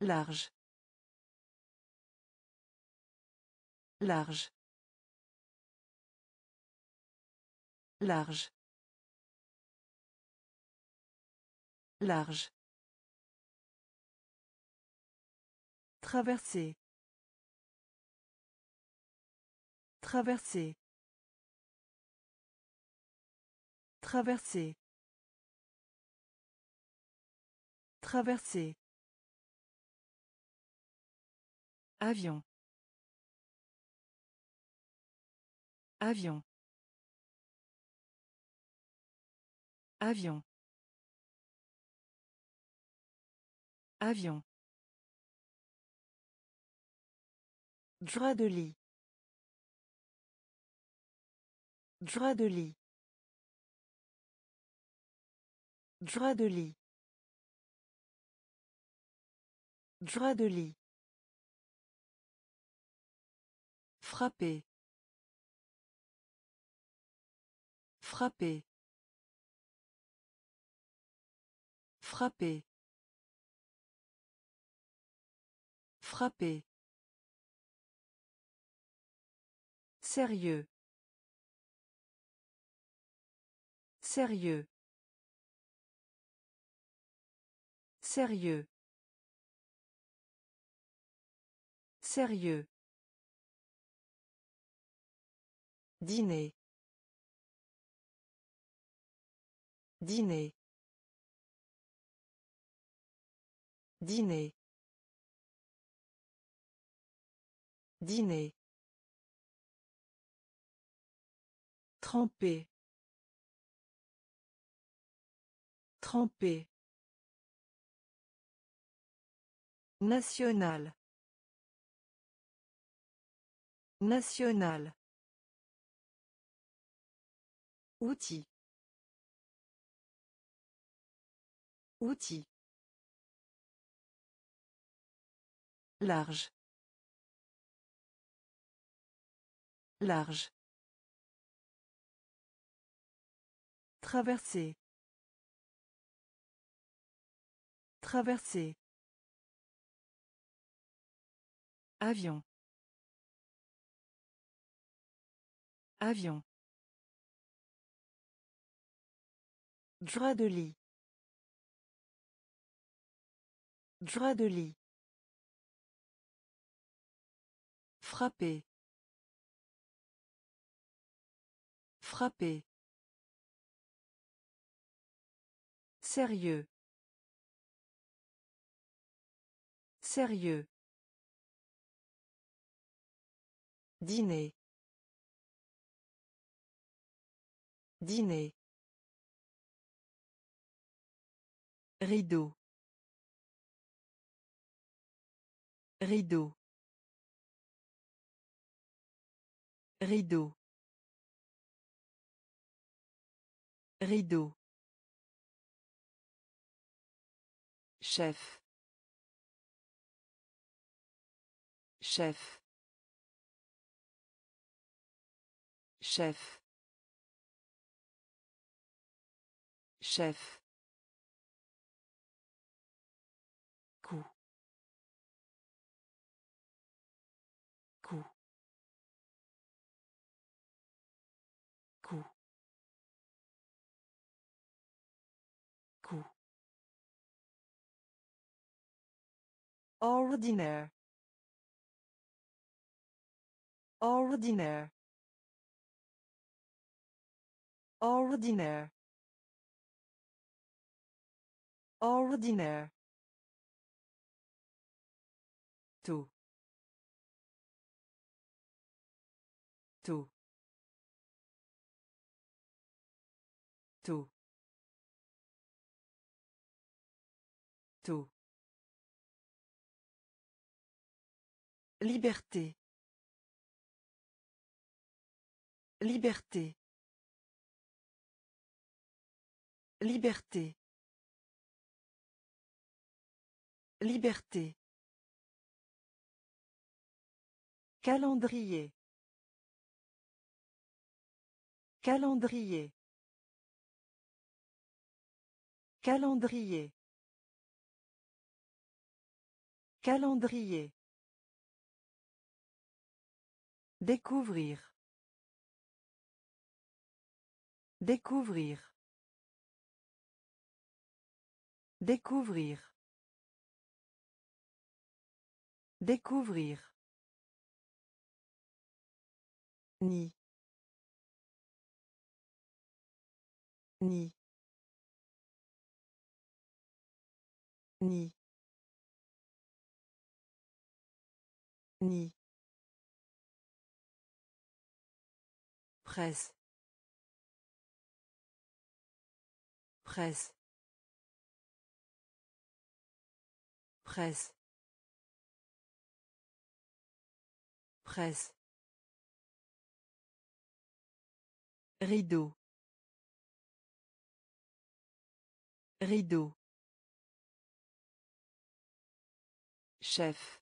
Large. Large. Large. Large. Traverser. Traverser. Traverser. Traverser. Avion. Avion. Avion. Avion. Drap de lit. Drap de lit. Drap de lit. Drap de lit. Frapper. Frapper. Frapper. Frapper. Sérieux. Sérieux. Sérieux. Sérieux. Dîner. Dîner. Dîner. Dîner. Tremper. Tremper. National. National. Outil. Outil. Large. Large. Traverser. Traverser. Avion. Avion. Drap de lit. Drap de lit. Frapper. Frapper. Sérieux. Sérieux. Dîner. Dîner. Rideau. Rideau. Rideau. Rideau. Chef. Chef. Chef. Chef. Ordinaire. Ordinaire. Ordinaire. Ordinaire. Tout. Tout. Tout. Tout. Liberté. Liberté. Liberté. Liberté. Calendrier. Calendrier. Calendrier. Calendrier. Découvrir. Découvrir. Découvrir. Découvrir. Ni. Ni. Ni. Ni. Presse. Presse. Presse. Presse. Rideau. Rideau. Chef.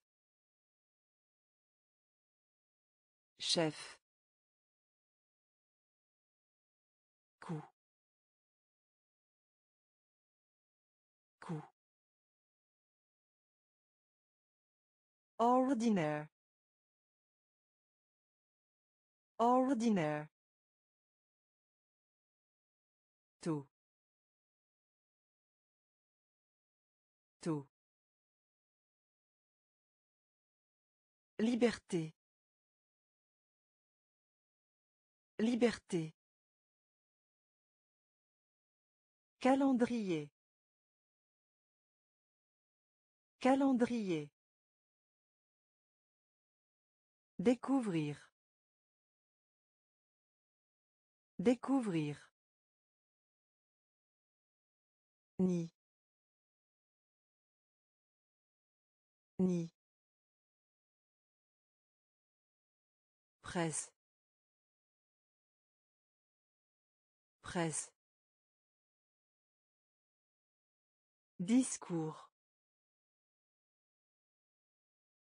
Chef. Ordinaire. Ordinaire. Tout. Tout. Liberté. Liberté. Calendrier. Calendrier. Découvrir. Découvrir. Ni. Ni. Presse. Presse. Discours.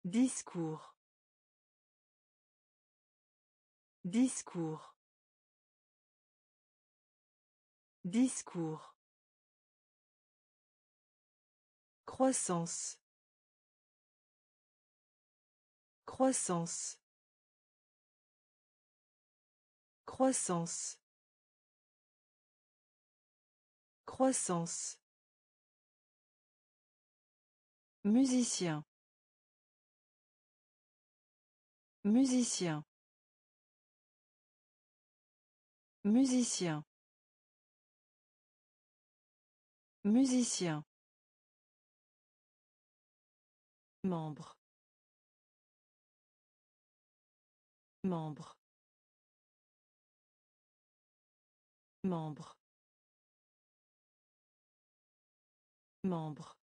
Discours. Discours. Discours. Croissance. Croissance. Croissance. Croissance. Musicien. Musicien. Musicien. Musicien. Membre. Membre. Membre. Membre.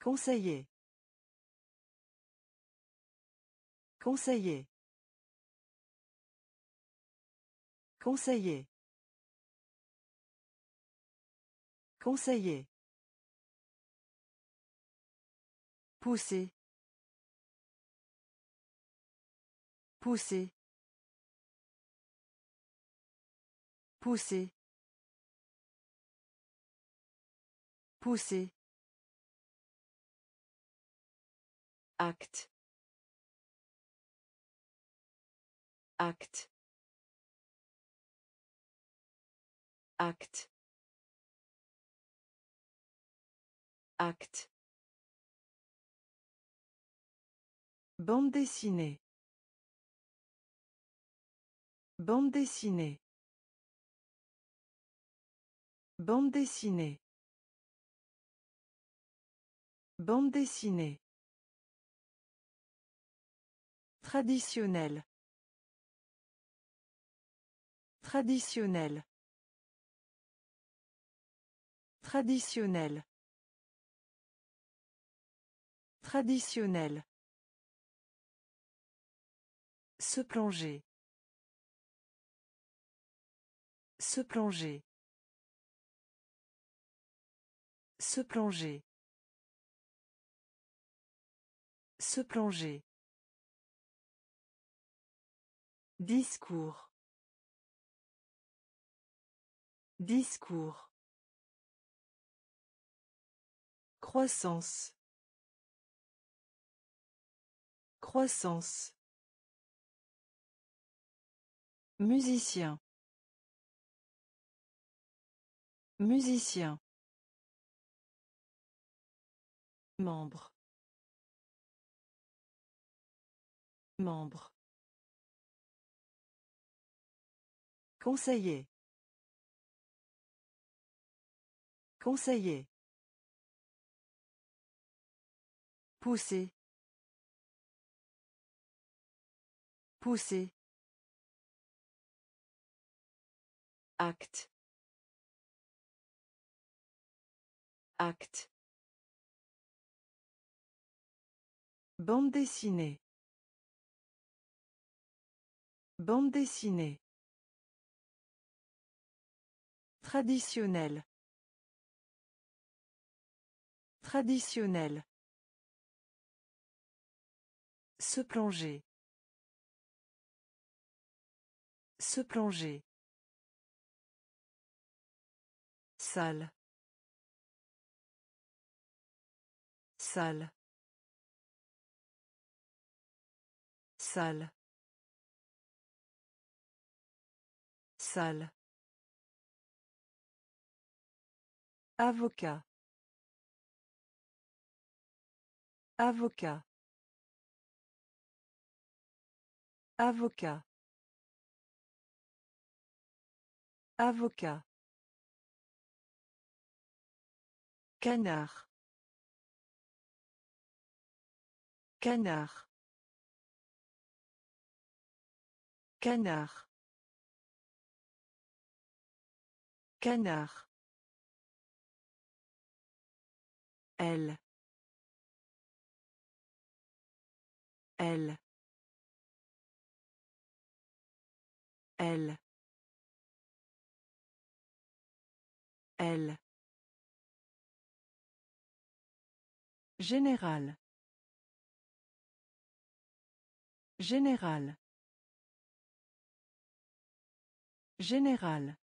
Conseiller. Conseiller. Conseiller. Conseiller. Pousser. Pousser. Pousser. Pousser. Acte. Acte. Acte. Acte. Bande dessinée. Bande dessinée. Bande dessinée. Bande dessinée. Traditionnel. Traditionnel. Traditionnel. Traditionnel. Se plonger. Se plonger. Se plonger. Se plonger. Discours. Discours. Croissance. Croissance. Musicien. Musicien. Membre. Membre. Conseiller. Conseiller. Pousser. Pousser. Acte. Acte. Bande dessinée. Bande dessinée. Traditionnel. Traditionnel. Se plonger. Se plonger. Salle. Salle. Salle. Salle. Avocat. Avocat. Avocat. Avocat. Canard. Canard. Canard. Canard. Elle. Elle. Elle. Elle. Général. Général. Général.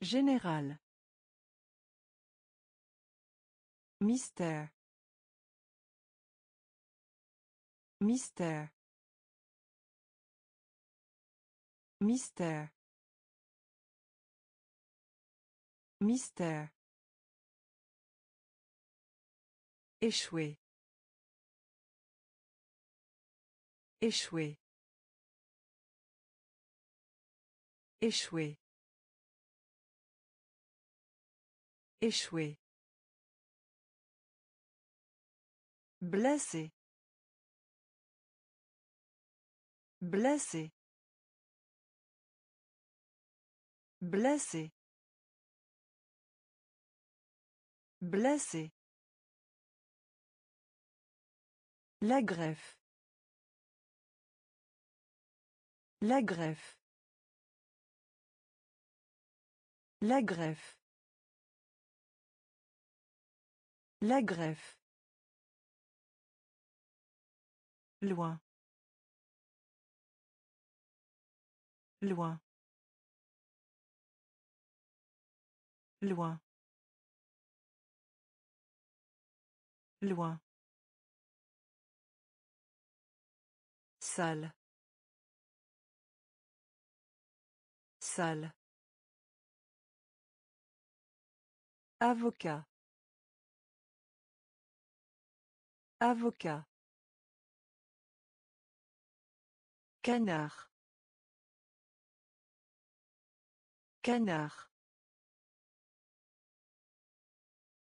Général. Mystère. Mystère. Mystère. Mystère. Échouer. Échouer. Échouer. Échouer. Blessé. Blessé. Blessé. Blessé. La greffe. La greffe. La greffe. La greffe. Loin. Loin. Loin. Loin. Salle. Salle. Avocat. Avocat. Canard. Canard.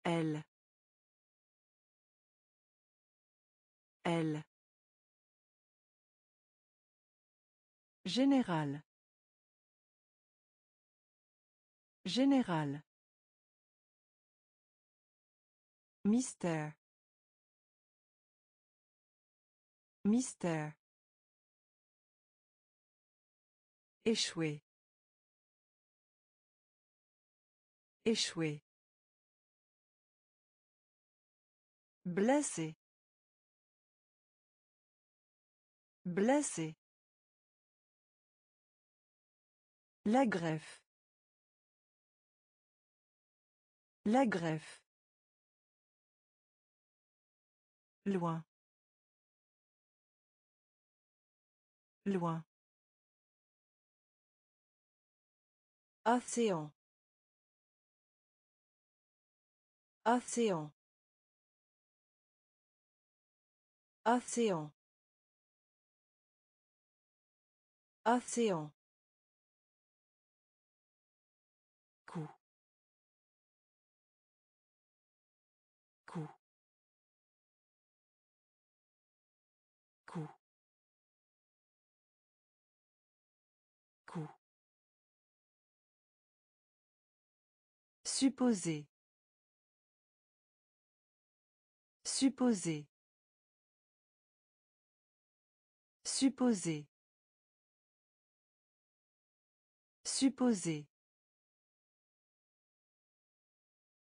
Elle. Elle. Général. Général. Mystère. Mystère. Échouer. Échouer. Blessé. Blessé. La greffe. La greffe. Loin. Loin. Océan. Océan. Océan. Océan. Supposer. Supposer. Supposer. Supposer.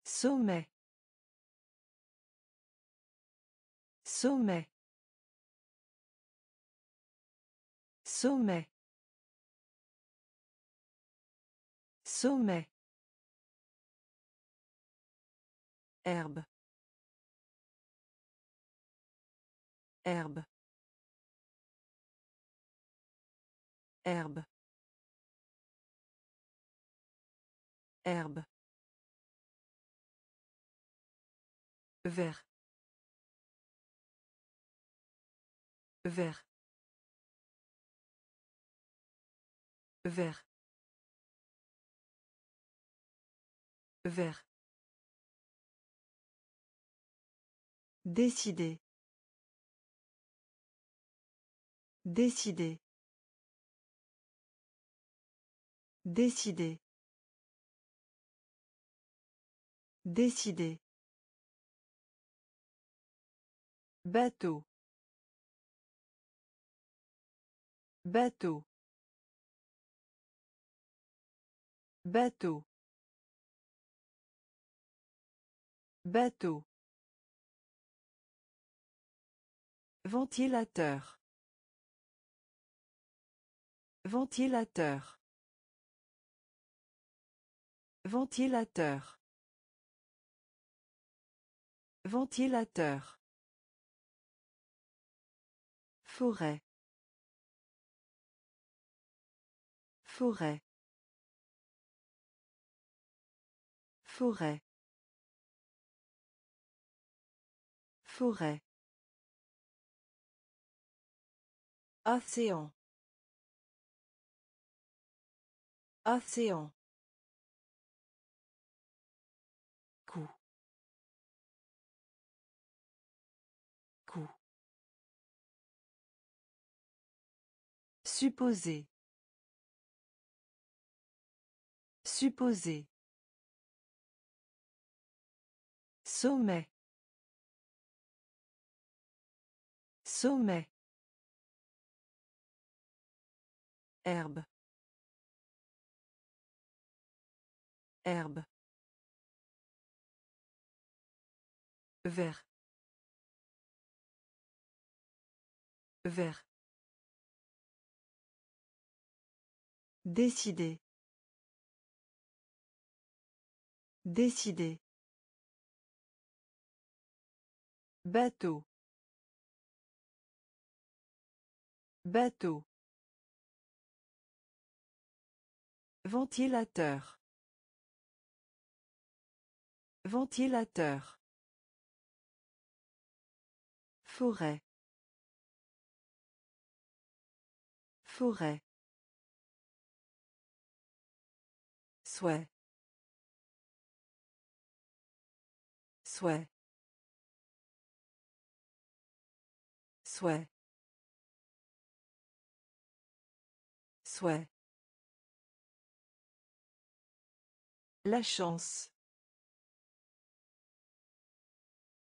Sommet. Sommet. Sommet. Sommet. Herbe. Herbe. Herbe. Herbe. Vert. Vert. Vert. Vert. Décider. Décider. Décider. Décider. Bateau. Bateau. Bateau. Bateau. Ventilateur. Ventilateur. Ventilateur. Ventilateur. Forêt. Forêt. Forêt. Forêt. Océan. Océan. Supposer. Supposer. Sommet. Sommet. Herbe. Herbe. Vert. Vert. Décider. Décider. Bateau. Bateau. Ventilateur. Ventilateur. Forêt. Forêt. Souhait. Souhait. Souhait. Souhait. La chance.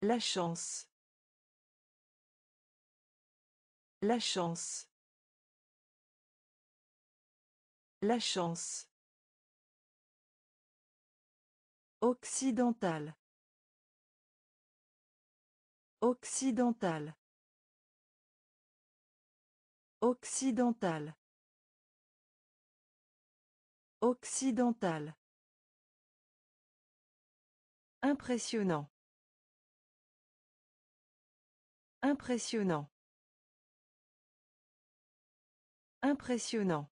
La chance. La chance. La chance. Occidental. Occidental. Occidental. Occidental. Impressionnant. Impressionnant. Impressionnant.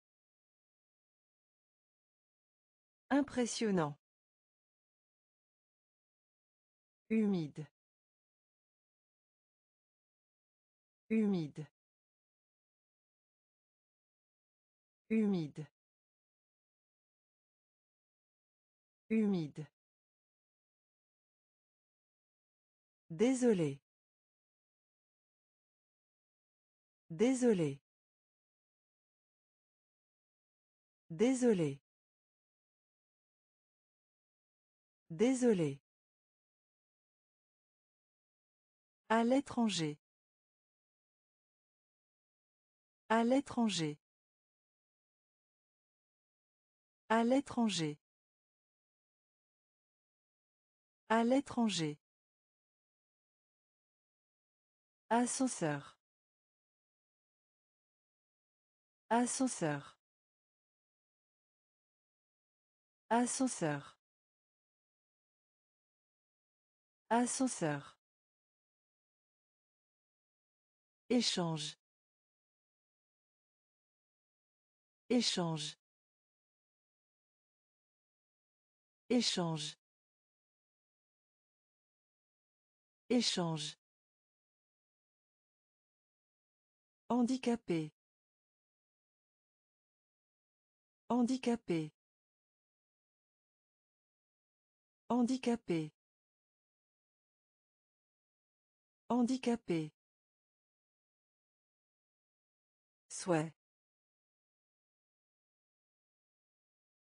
Impressionnant. Humide. Humide. Humide. Humide. Désolé. Désolé. Désolé. Désolé. À l'étranger. À l'étranger. À l'étranger. À l'étranger. Ascenseur. Ascenseur. Ascenseur. Ascenseur. Échange. Échange. Échange. Échange. Handicapé. Handicapé. Handicapé. Handicapé. Souhait.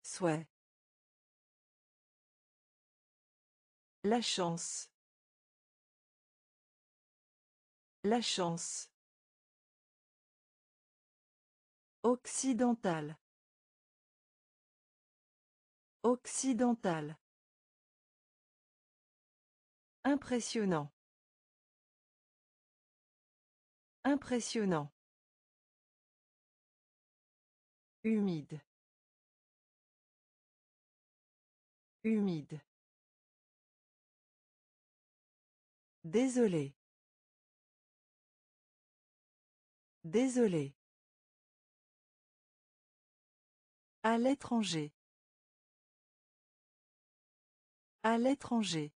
Souhait. La chance. La chance. Occidental. Occidental. Impressionnant. Impressionnant. Humide. Humide. Désolé. Désolé. À l'étranger. À l'étranger.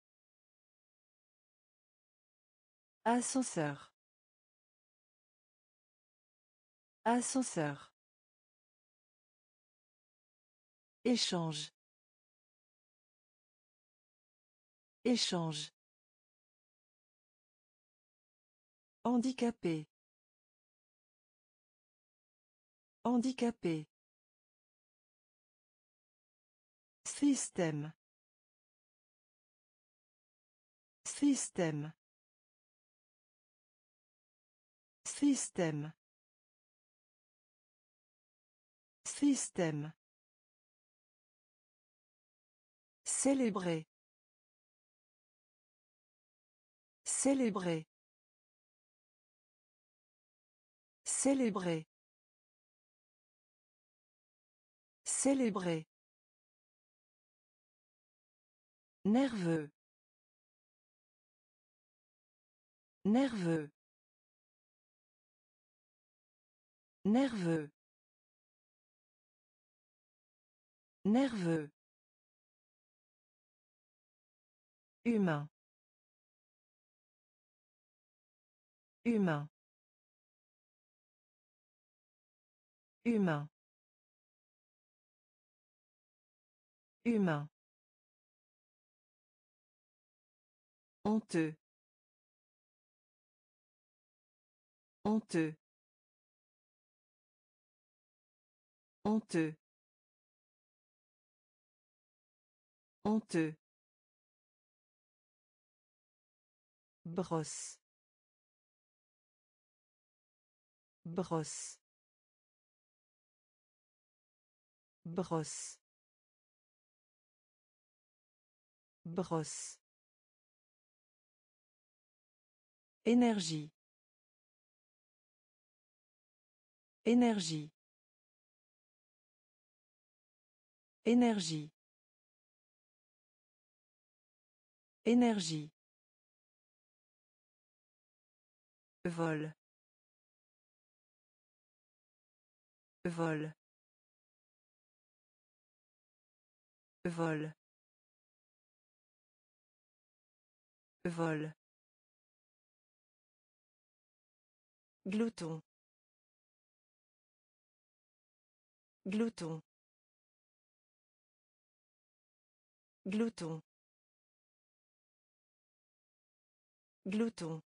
Ascenseur. Ascenseur. Échange. Échange. Handicapé. Handicapé. Système. Système. Système. Système. Célébrer. Célébrer. Célébrer. Célébrer. Nerveux. Nerveux. Nerveux. Nerveux. Humain. Humain. Humain. Humain. Honteux. Honteux. Honteux. Honteux. Brosse. Brosse. Brosse. Brosse. Énergie. Énergie. Énergie. Énergie. Vol. Vol. Vol. Vol. Glouton. Glouton. Glouton. Glouton.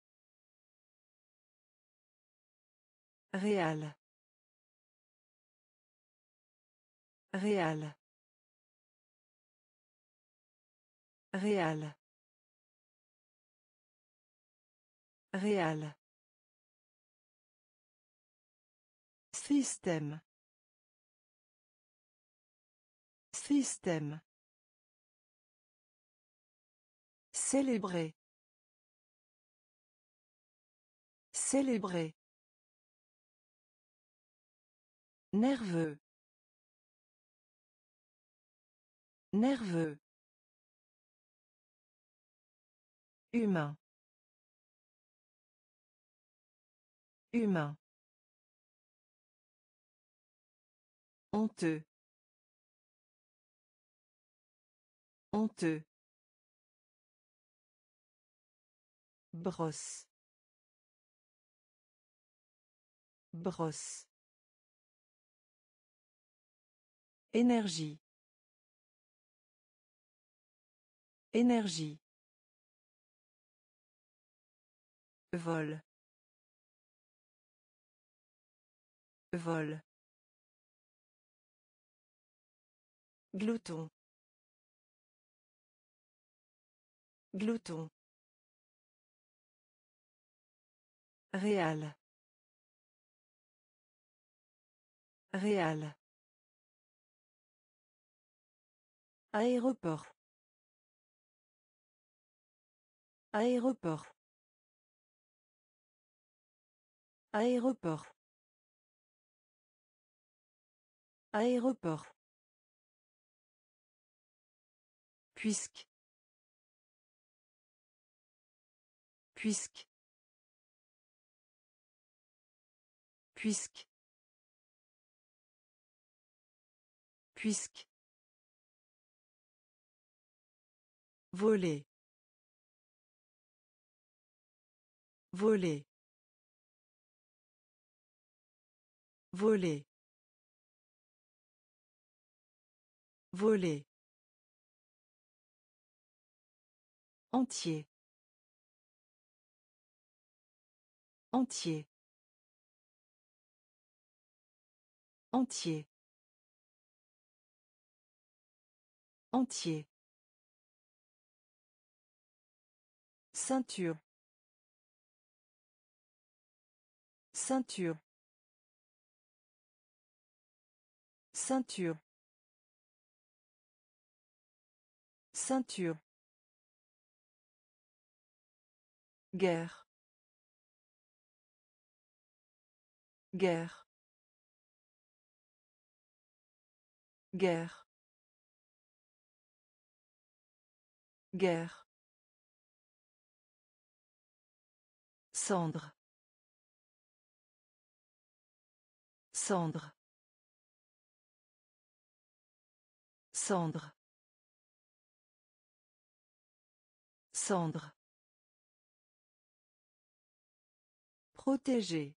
Réal. Réal. Réal. Réal. Système. Système. Célébrer. Célébrer. Nerveux. Nerveux. Humain. Humain. Honteux. Honteux. Brosse. Brosse. Énergie. Énergie. Vol. Vol. Glouton. Glouton. Réal. Réal. Aéroport. Aéroport. Aéroport. Aéroport. Puisque. Puisque. Puisque. Puisque. Voler. Voler. Voler. Voler. Entier. Entier. Entier. Entier. Ceinture. Ceinture. Ceinture. Ceinture. Guerre. Guerre. Guerre. Guerre. Cendre. Cendre. Cendre. Cendre. Protéger.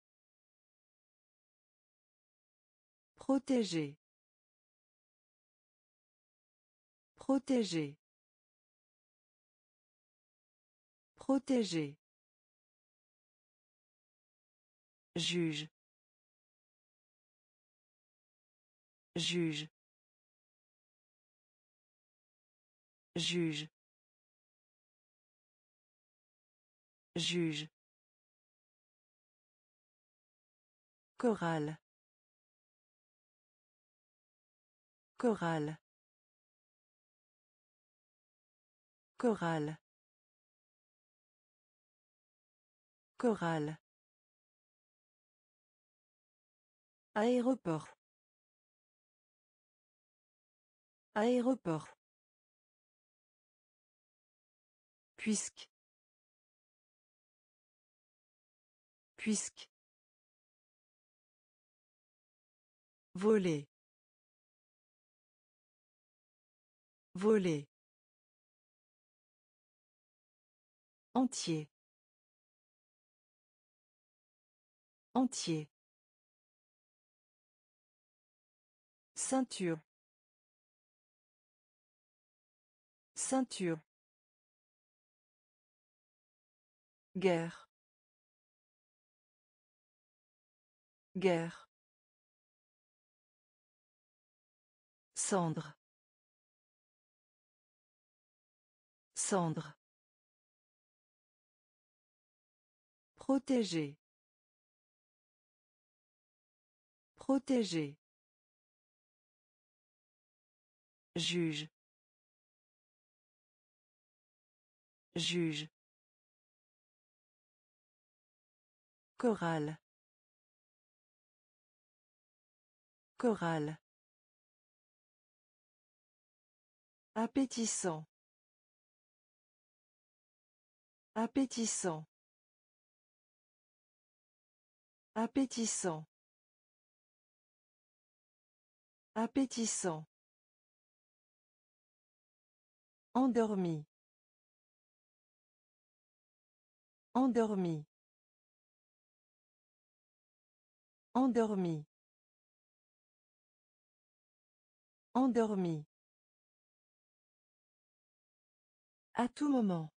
Protéger. Protéger. Protéger. Juge. Juge. Juge. Juge. Chorale. Chorale. Chorale. Chorale. Aéroport. Aéroport. Puisque. Puisque. Voler. Voler. Entier. Entier. Ceinture. Ceinture. Guerre. Guerre. Cendre. Cendre. Protéger. Protéger. Juge. Juge. Chorale. Chorale. Appétissant. Appétissant. Appétissant. Appétissant. Endormi. Endormi. Endormi. Endormi. À tout moment.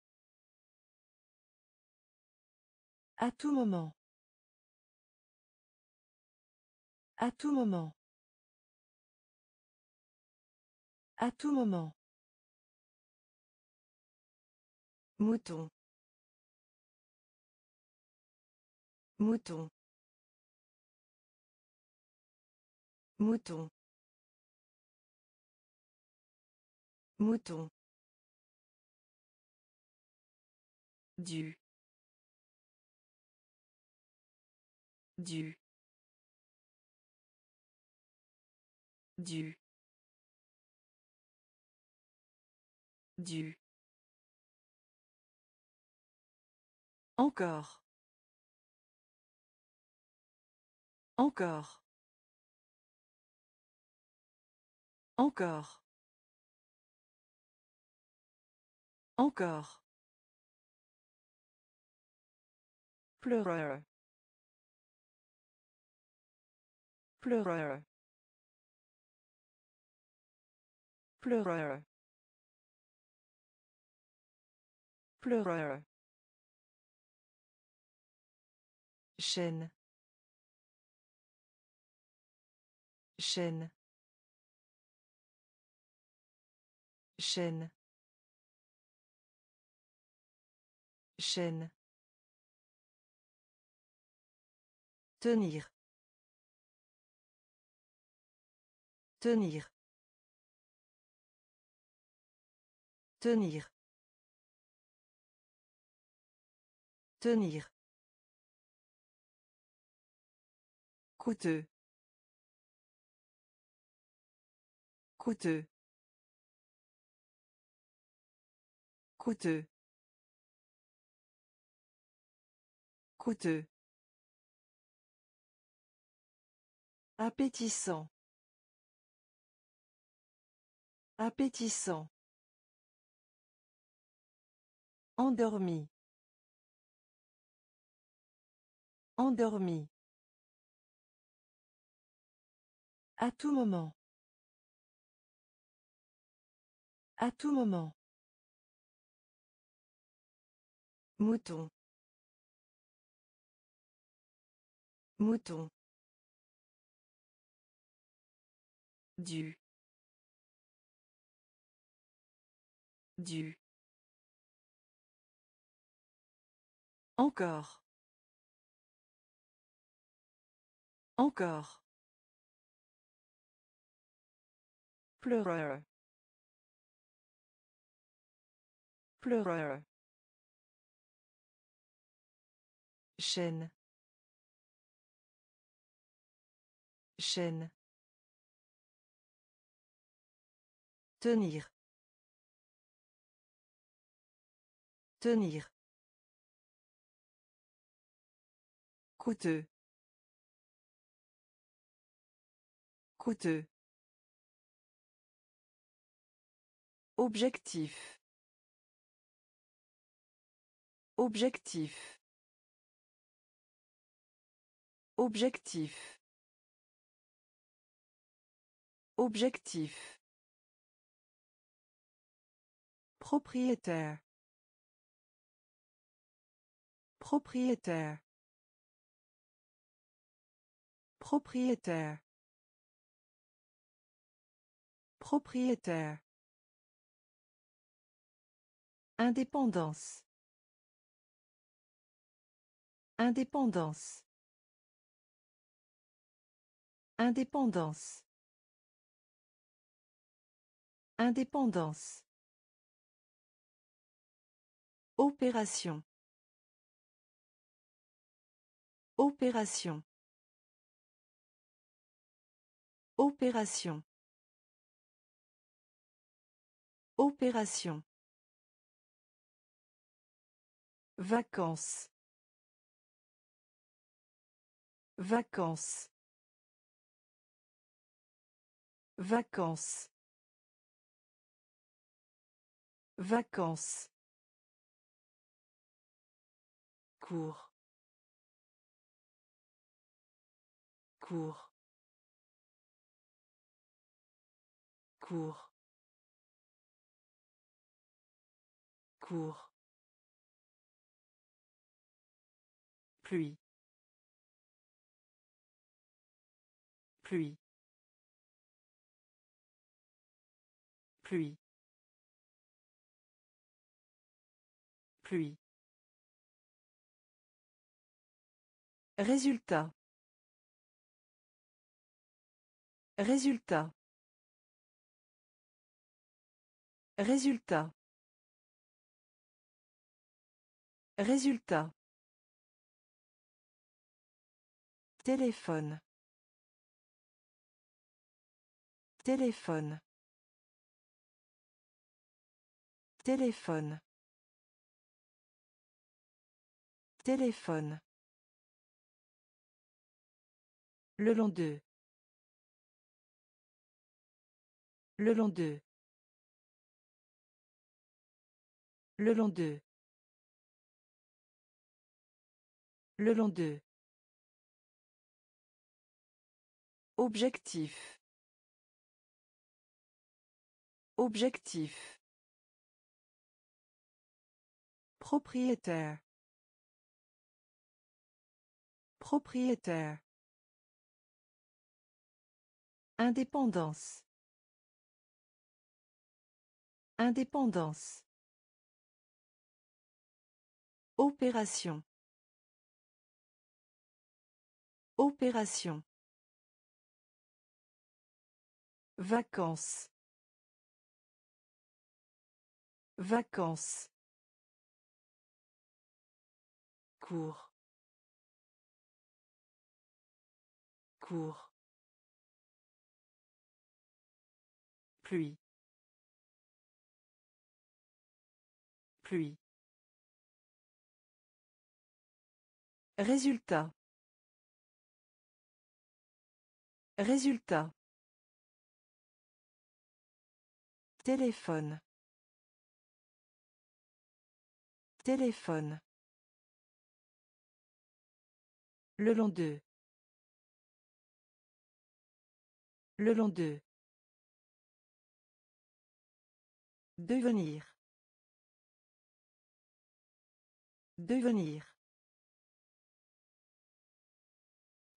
À tout moment. À tout moment. À tout moment. Mouton. Mouton. Mouton. Mouton. du du du du Encore. Encore. Encore. Encore. Pleureur. Pleureur. Pleureur. Pleureur. Chaîne. Chaîne. Chaîne. Chaîne. Tenir. Tenir. Tenir. Tenir coûteux. Coûteux. Coûteux. Coûteux. Appétissant. Appétissant. Endormi. Endormi À tout moment. À tout moment. Mouton. Mouton. Du. Du. Encore. Encore. Pleureur. Pleureur. chaîne. Chaîne. Tenir. Tenir. Coûteux. Coûteux Objectif. Objectif. Objectif. Objectif. Propriétaire. Propriétaire. Propriétaire. Propriétaire. Indépendance. Indépendance. Indépendance. Indépendance. Opération. Opération. Opération. Opération. Vacances. Vacances. Vacances. Vacances. Cours. Cours. Cours. Cours. Pluie. Pluie. Pluie. Pluie. Résultat. Résultat. Résultat. Résultat. Téléphone. Téléphone. Téléphone. Téléphone. Le long d'eux. Le long d'eux. Le long d'eux. Le long d'eux. Objectif. Objectif. Propriétaire. Propriétaire. Indépendance. Indépendance. Opération. Opération. Vacances. Vacances. Cours. Cours. Pluie. Pluie. Résultat. Résultat. Téléphone. Téléphone. Le long d'eux. Le long d'eux. Devenir. Devenir.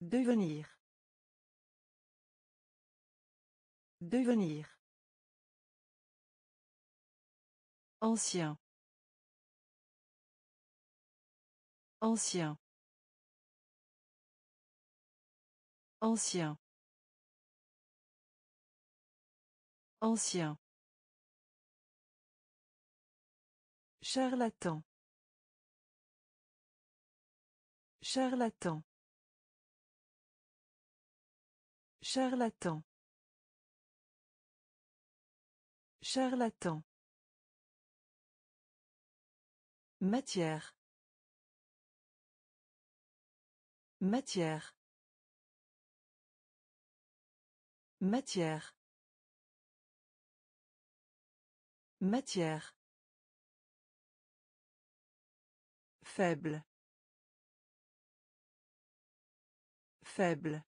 Devenir. Devenir. Ancien. Ancien. Ancien. Ancien. Charlatan. Charlatan. Charlatan. Charlatan. Matière. Matière. Matière. Matière. Faible. Faible.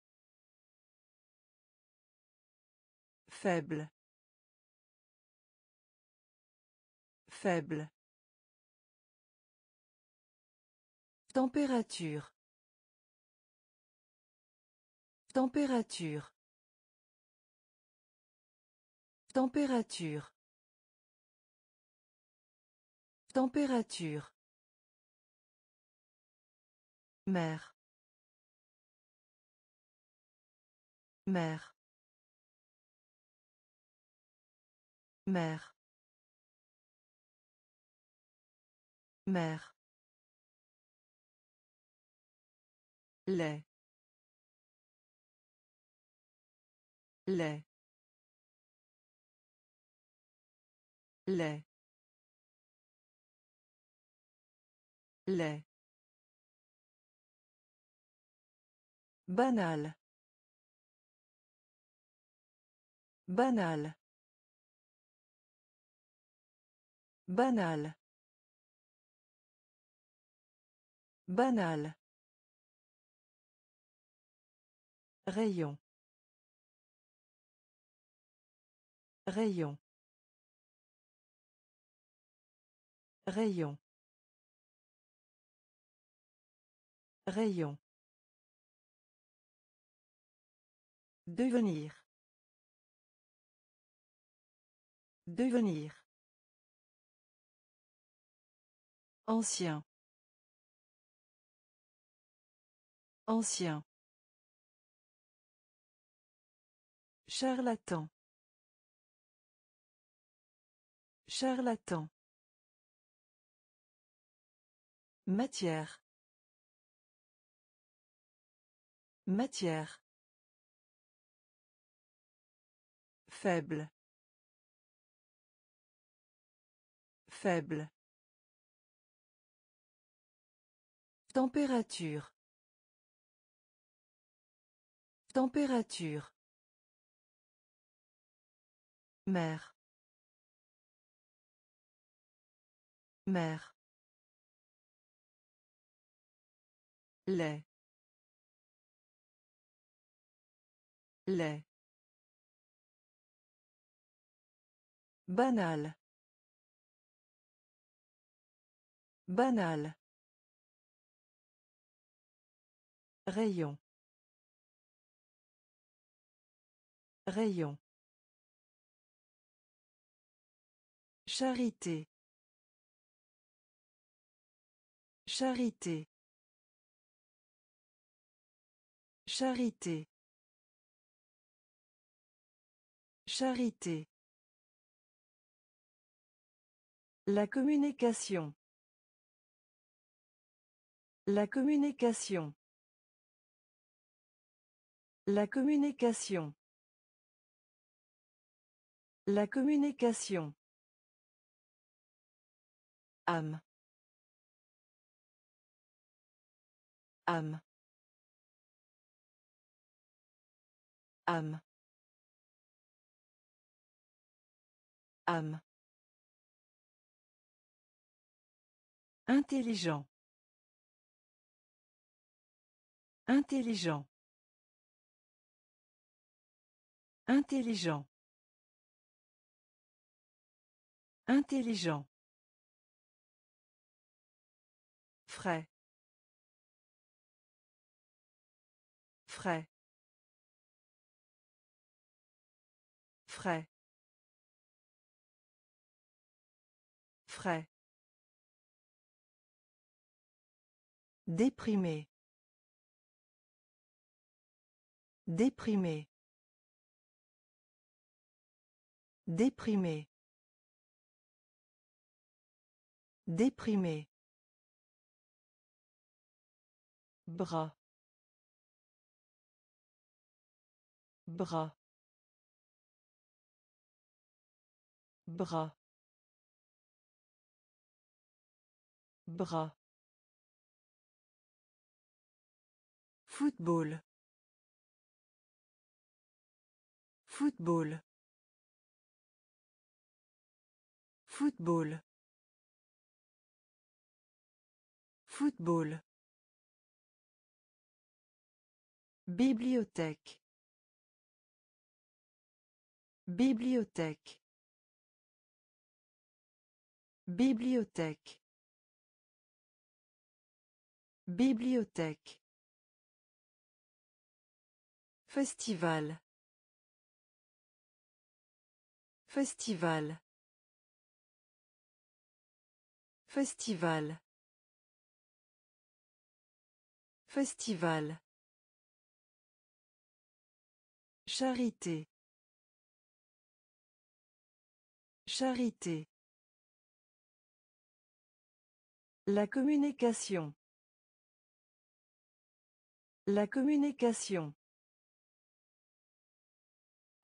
Faible. Faible. Température. Température. Température. Température. Mère. Mère. Mère. Mère. Lait lait lait lait Banal. Banal. Banal. Banal. Rayon. Rayon. Rayon. Rayon. Devenir. Devenir. Ancien. Ancien. Charlatan. Charlatan. Matière. Matière. Faible. Faible. Température. Température. Mère. Mère. lait. Lait. Banal. Banal. Rayon. Rayon charité charité Charité. Charité. La communication. La communication. La communication. La communication. Âme âme âme âme intelligent. Intelligent. Intelligent. Intelligent frais. Frais. Frais. Frais. Déprimé. Déprimé. Déprimé. Déprimé bras. Bras. Bras. Bras. Football. Football. Football. Football Bibliothèque. Bibliothèque. Bibliothèque. Bibliothèque. Festival. Festival. Festival. Festival. Charité. Charité. La communication. La communication.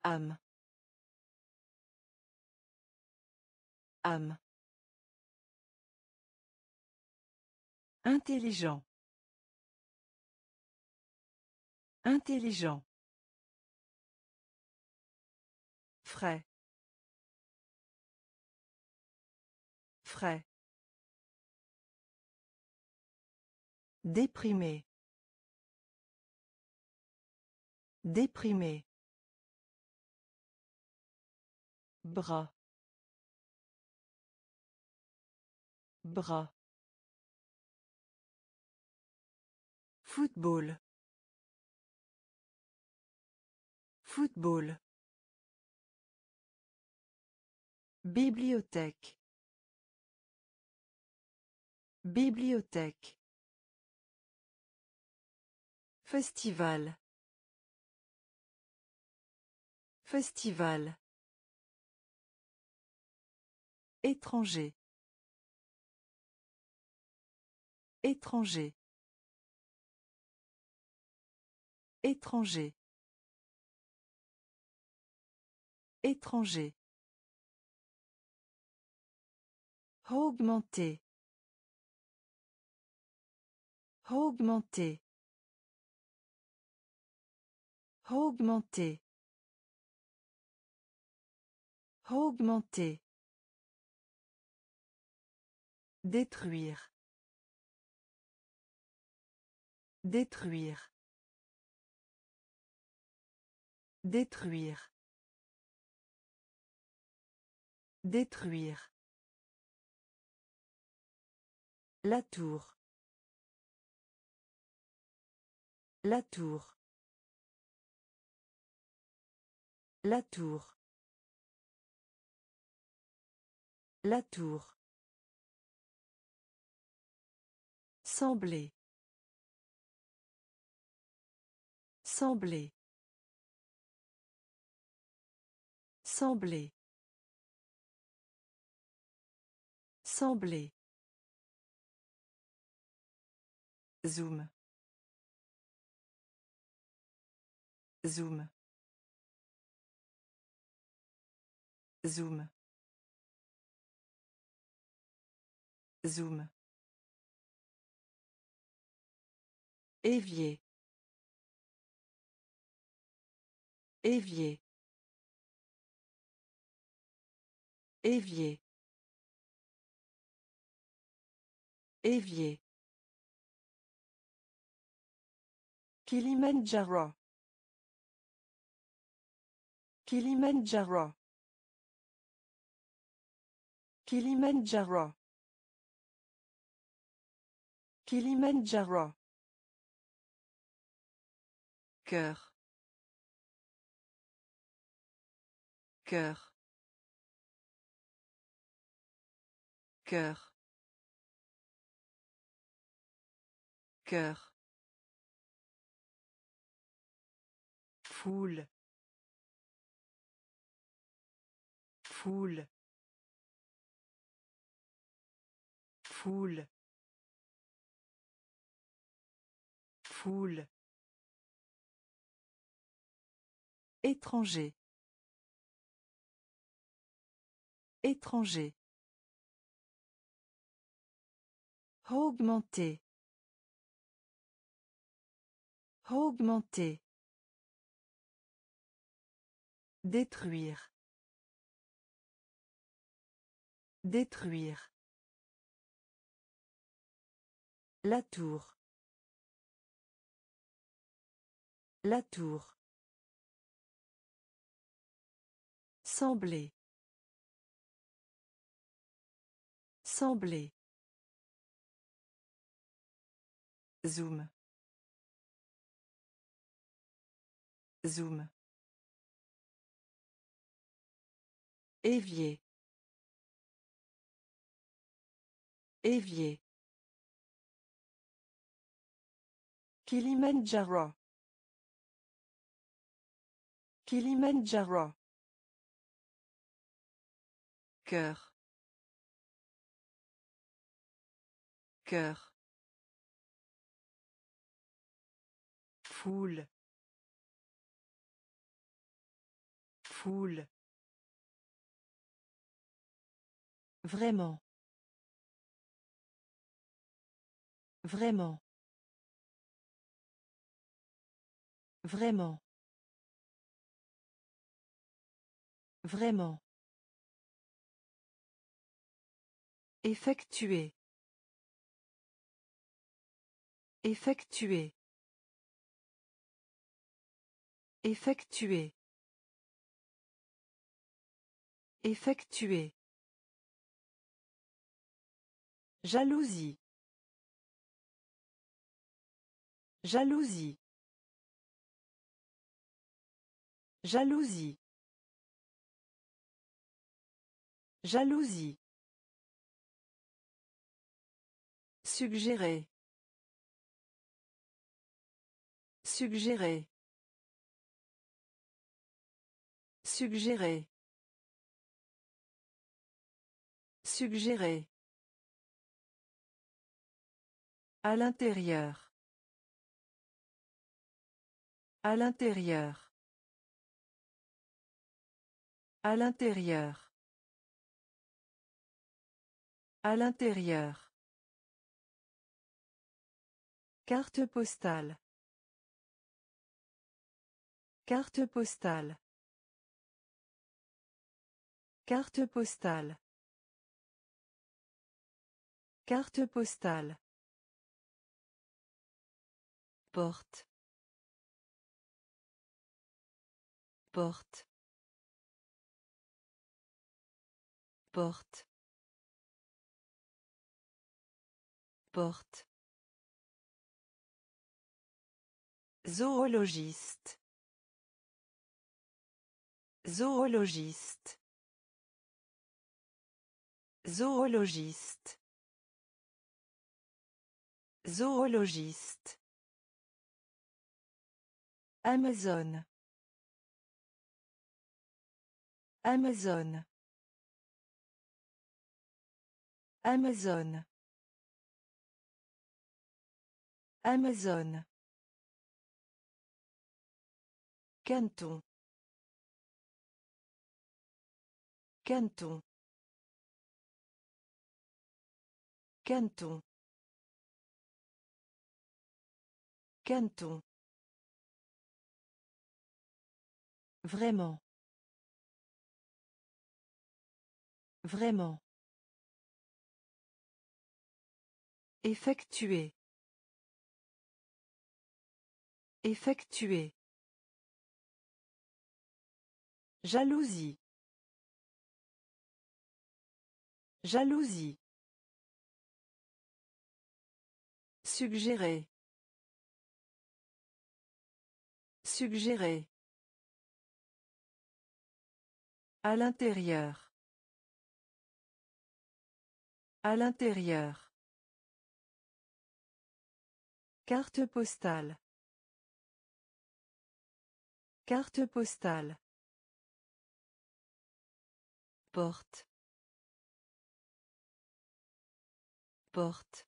âme âme intelligent intelligent frais frais Déprimé. Déprimé. Bras. Bras. Football. Football. Bibliothèque. Bibliothèque. Festival. Festival. Étranger. Étranger. Étranger. Étranger. Augmenter. Augmenter. Augmenter. Augmenter. Détruire. Détruire. Détruire. Détruire. La tour. La tour. La tour. La tour. Sembler. Sembler. Sembler. Sembler. Zoom. Zoom. Zoom. Zoom. Évier. Évier. Évier. Évier. Kilimanjaro. Kilimanjaro. Kilimanjaro. Kilimanjaro. Cœur. Cœur. Cœur. Cœur. Foule. Foule. Foule. Foule. Étranger. Étranger. Augmenter. Augmenter. Détruire. Détruire. La tour. La tour. Sembler. Sembler. Zoom. Zoom. Évier. Évier. Kilimanjaro. Kilimanjaro. Cœur. Cœur. Foule. Foule. Vraiment. Vraiment. Vraiment. Vraiment. Effectuer. Effectuer. Effectuer. Effectuer. Jalousie. Jalousie. Jalousie. Jalousie. Suggérer. Suggérer. Suggérer. Suggérer. À l'intérieur. À l'intérieur. À l'intérieur. À l'intérieur. Carte postale. Carte postale. Carte postale. Carte postale. Porte. Porte. Porte. Porte. Zoologiste. Zoologiste. Zoologiste. Zoologiste. Amazon. Amazon. Amazon. Amazon. Canton. Canton. Canton. Canton. Vraiment. Vraiment. Effectuer. Effectuer. Jalousie. Jalousie. Suggérer. Suggérer. À l'intérieur. À l'intérieur. Carte postale. Carte postale. Porte. Porte.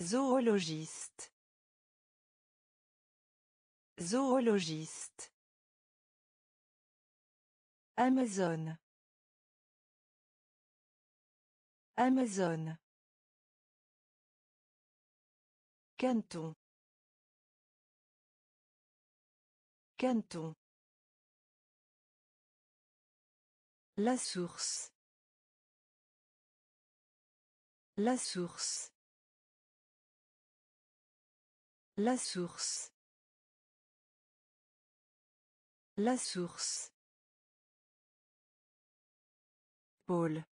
Zoologiste. Zoologiste. Amazon. Amazon. Canton. Canton. La source. La source. La source. La source. Pôle.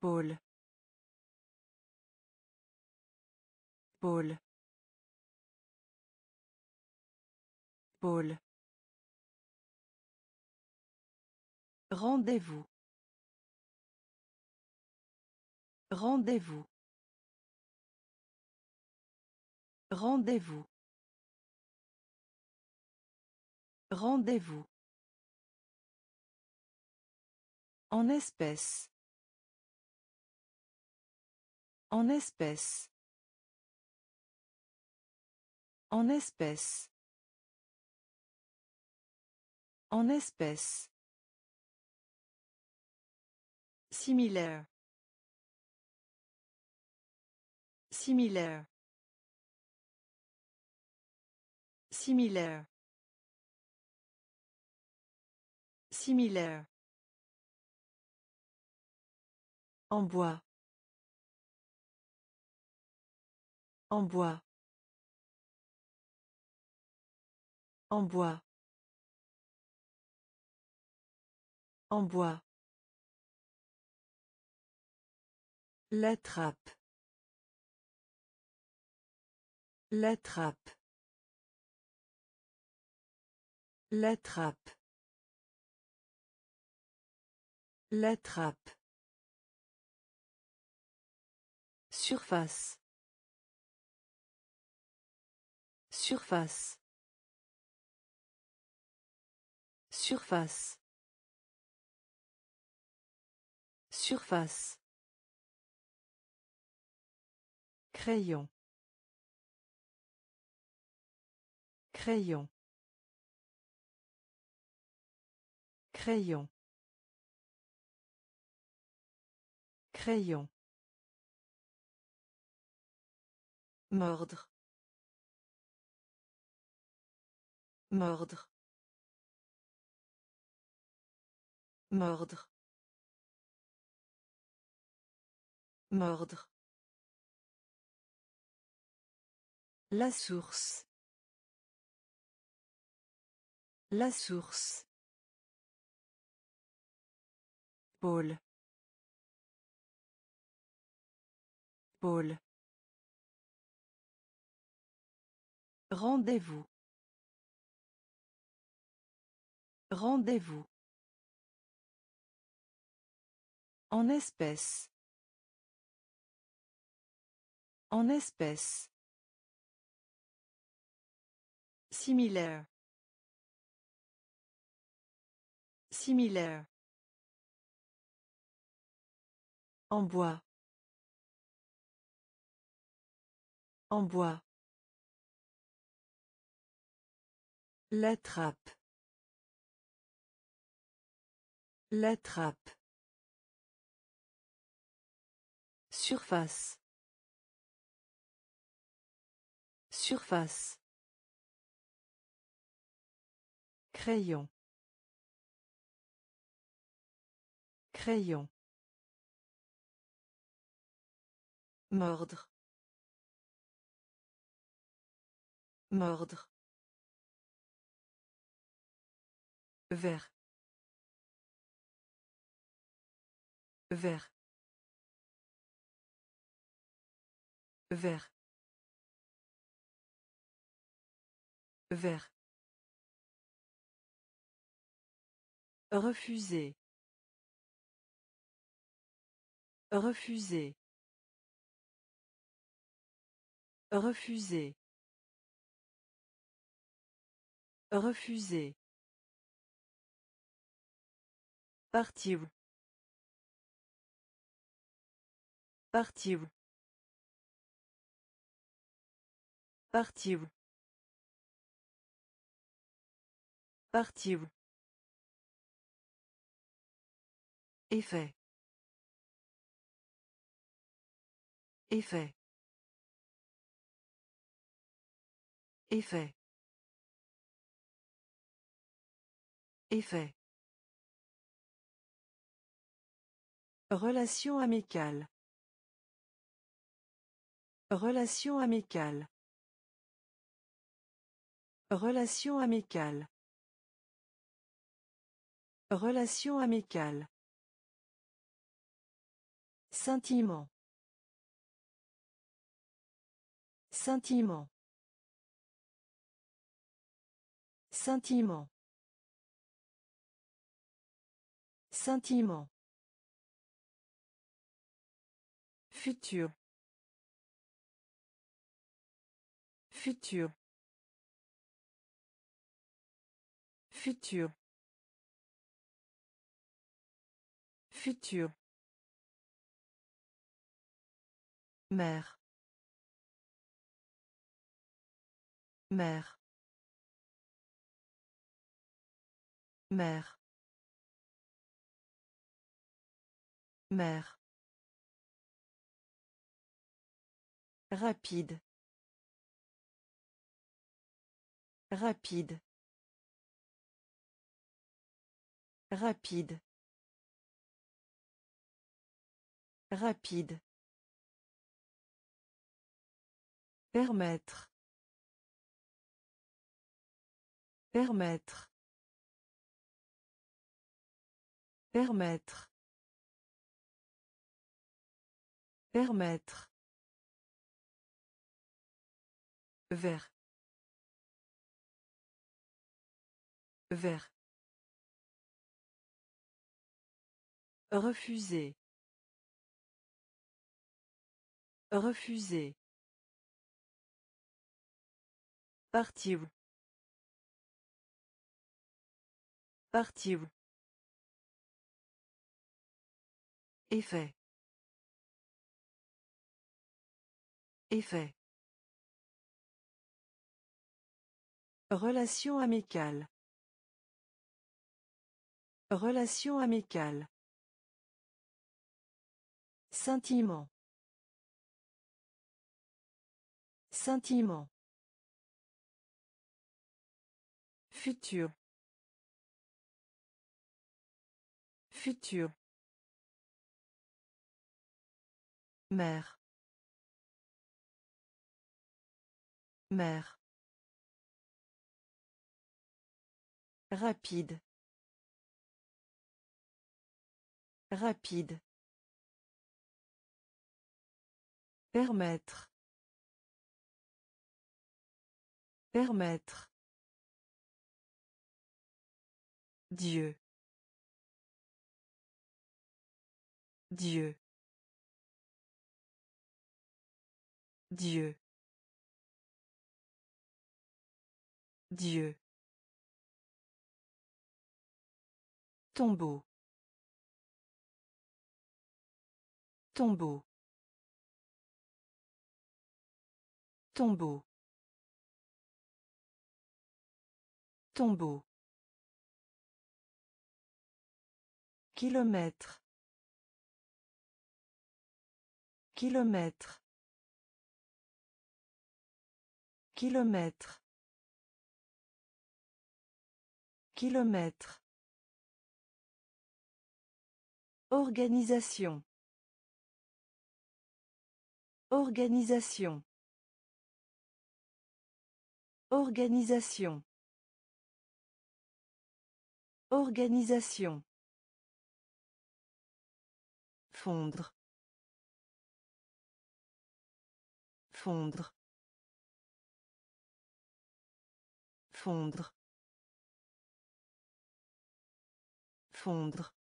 Pôle. Pôle. Pôle. Rendez-vous. Rendez-vous. Rendez-vous. Rendez-vous. En espèce. En espèce. En espèce. En espèce. Similaire. Similaire. Similaire. Similaire. En bois. En bois. En bois. En bois. La trappe. La trappe. La trappe. Surface. Surface. Surface. Surface. Crayon. Crayon. Crayon. Crayon. Mordre. Mordre. Mordre. Mordre. La source. La source. Pôle. Pôle. Rendez-vous. Rendez-vous. En espèce. En espèce. Similaire. Similaire. En bois. En bois. La trappe. La trappe. Surface. Surface. Crayon. Crayon. Mordre. Mordre. Vert. Vert. Vert. Vert. Refuser. Refuser. Refuser. Refuser. Partir. Partir. Partir. Partir. Effet. Effet. Effet. Effet. Relation amicale. Relation amicale. Relation amicale. Relation amicale. Sentiment. Sentiment. Sentiment. Sentiment. Futur. Futur. Futur. Futur. Mère. Mère. Mère. Mère. Rapide. Rapide. Rapide. Rapide. Permettre. Permettre. Permettre. Permettre. Vert. Vert. Refuser. Refuser. Partir. Partir. Effet. Effet. Relation amicale. Relation amicale. Sentiment. Sentiment. Futur. Futur. Mère. Mère. Rapide. Rapide. Permettre. Permettre. Dieu. Dieu. Dieu. Dieu. Tombeau. Tombeau. Tombeau. Tombeau. Kilomètre. Kilomètre. Kilomètre. Kilomètre. Organisation. Organisation. Organisation. Organisation. Fondre. Fondre. Fondre. Fondre.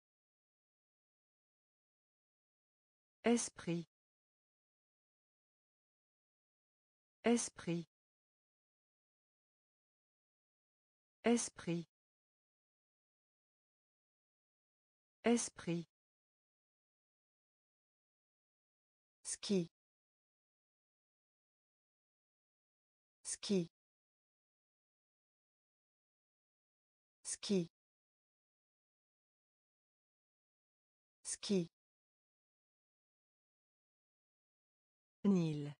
Esprit. Esprit. Esprit. Esprit. Ski. Ski. Ski. Ski. Nil.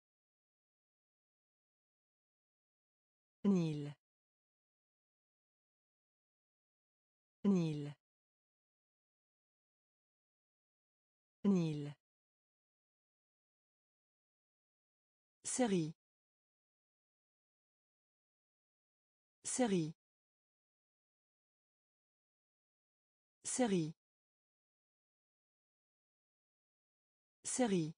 Nil. Nil. Nil. Série. Série. Série. Série.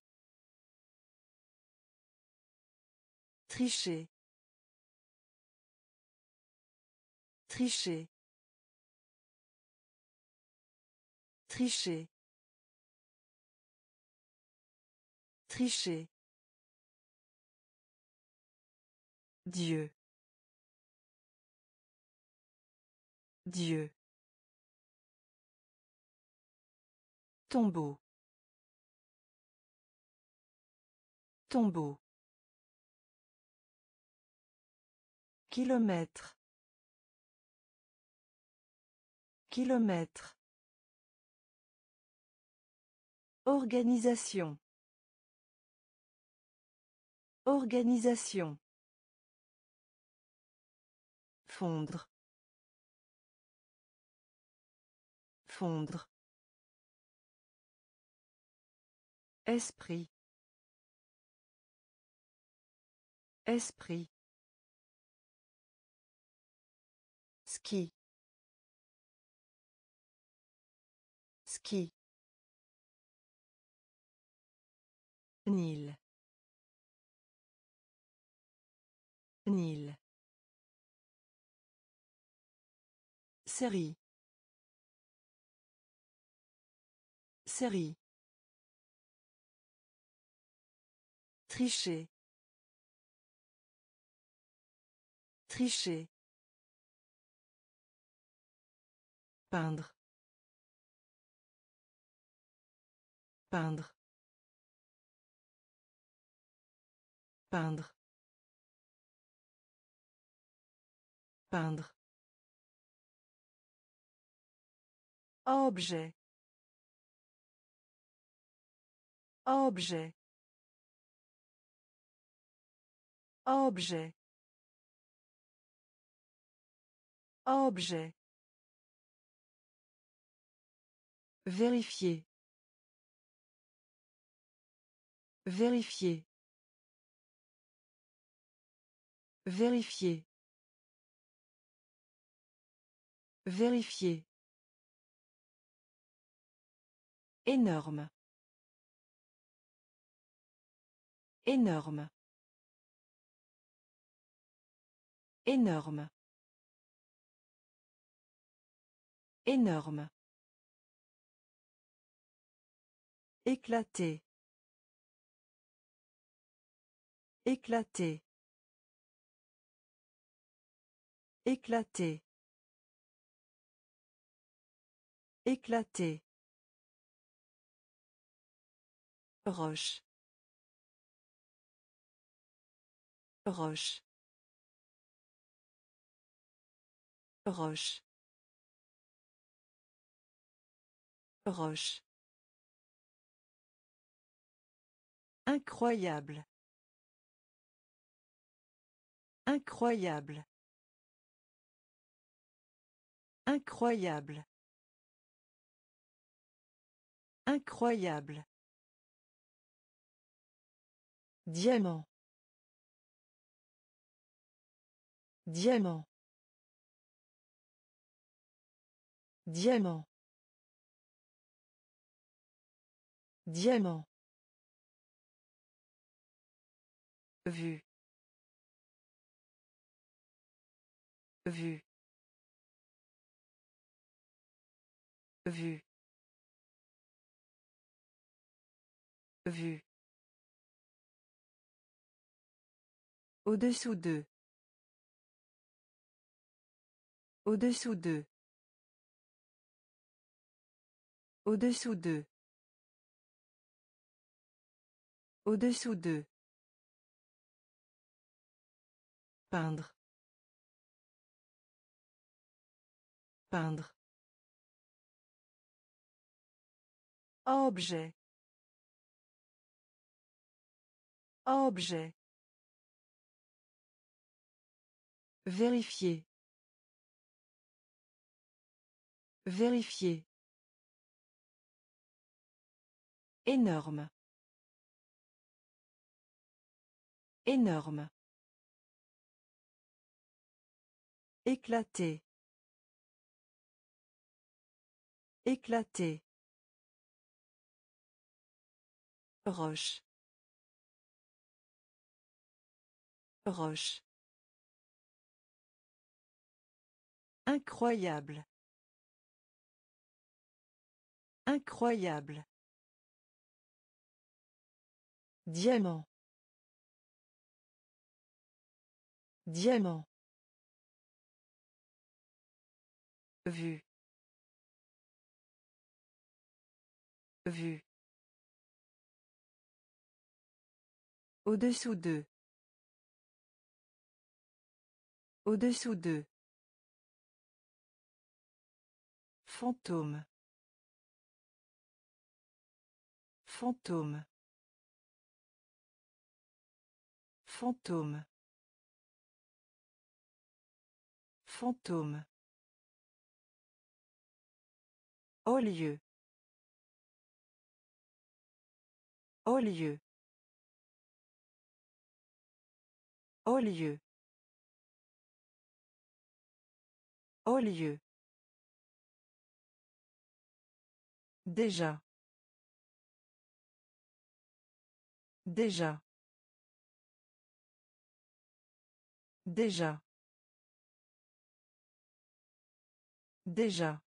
Tricher. Tricher. Tricher. Tricher. Dieu. Dieu. Tombeau. Tombeau. Kilomètre. Kilomètre. Organisation. Organisation. Fondre. Fondre. Esprit. Esprit. Ski. Ski. Nil. Nil. Série. Série. Tricher. Tricher. Peindre. Peindre. Peindre. Peindre. Objet. Objet. Objet. Objet. Vérifier. Vérifier. Vérifier. Vérifier. Énorme. Énorme. Énorme. Énorme. Éclater. Éclater. Éclater. Éclater. Roche. Roche. Roche. Roche. Incroyable. Incroyable. Incroyable. Incroyable. Diamant. Diamant. Diamant. Diamant. Vue. Vue. Vue. Vue. Au-dessous d'eux. Au-dessous d'eux. Au-dessous d'eux. Au-dessous d'eux. Peindre. Peindre. Objet. Objet. Vérifier. Vérifier. Énorme. Énorme. Éclater. Éclater. Roche. Roche. Incroyable. Incroyable. Diamant. Diamant. Vue. Vue. Au-dessous d'eux. Au-dessous d'eux. Fantôme. Fantôme. Fantôme. Fantôme. Au lieu. Au lieu. Au lieu. Au lieu. Déjà. Déjà. Déjà. Déjà.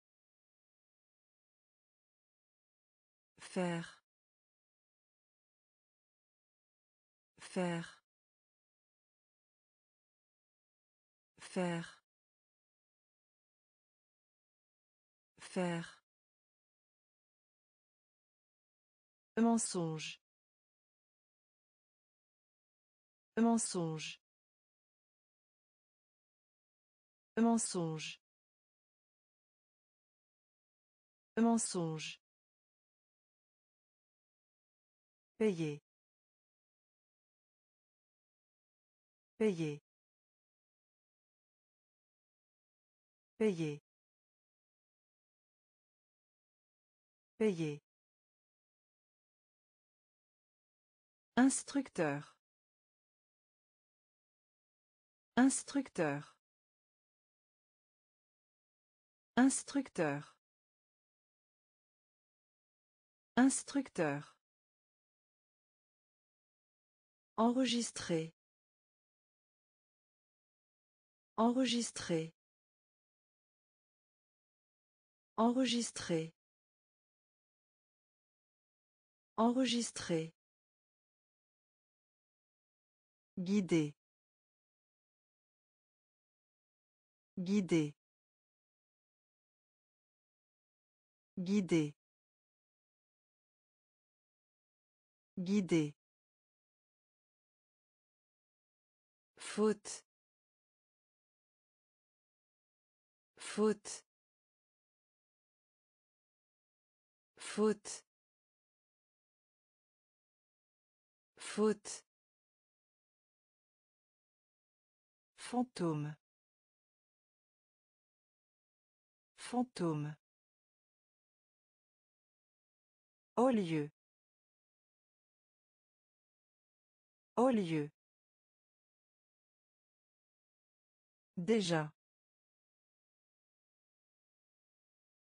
Faire. Faire. Faire. Faire. Mensonge. Mensonge. Mensonge. Mensonge. Payer. Payer. Payer. Payer. Instructeur. Instructeur. Instructeur. Instructeur. Enregistrer. Enregistrer. Enregistrer. Enregistrer. Guider. Guider. Guider. Guider. Faute. Faute. Faute. Faute. Fantôme. Fantôme. Au lieu. Au lieu. Déjà.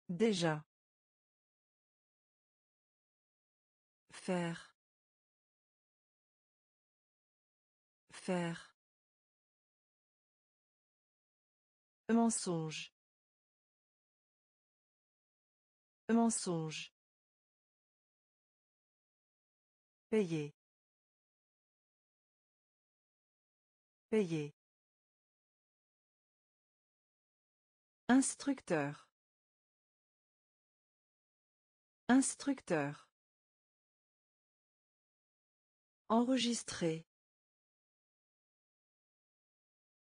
Déjà. Faire. Faire. Mensonge. Mensonge. Payer. Payer. Instructeur. Instructeur. Enregistrer.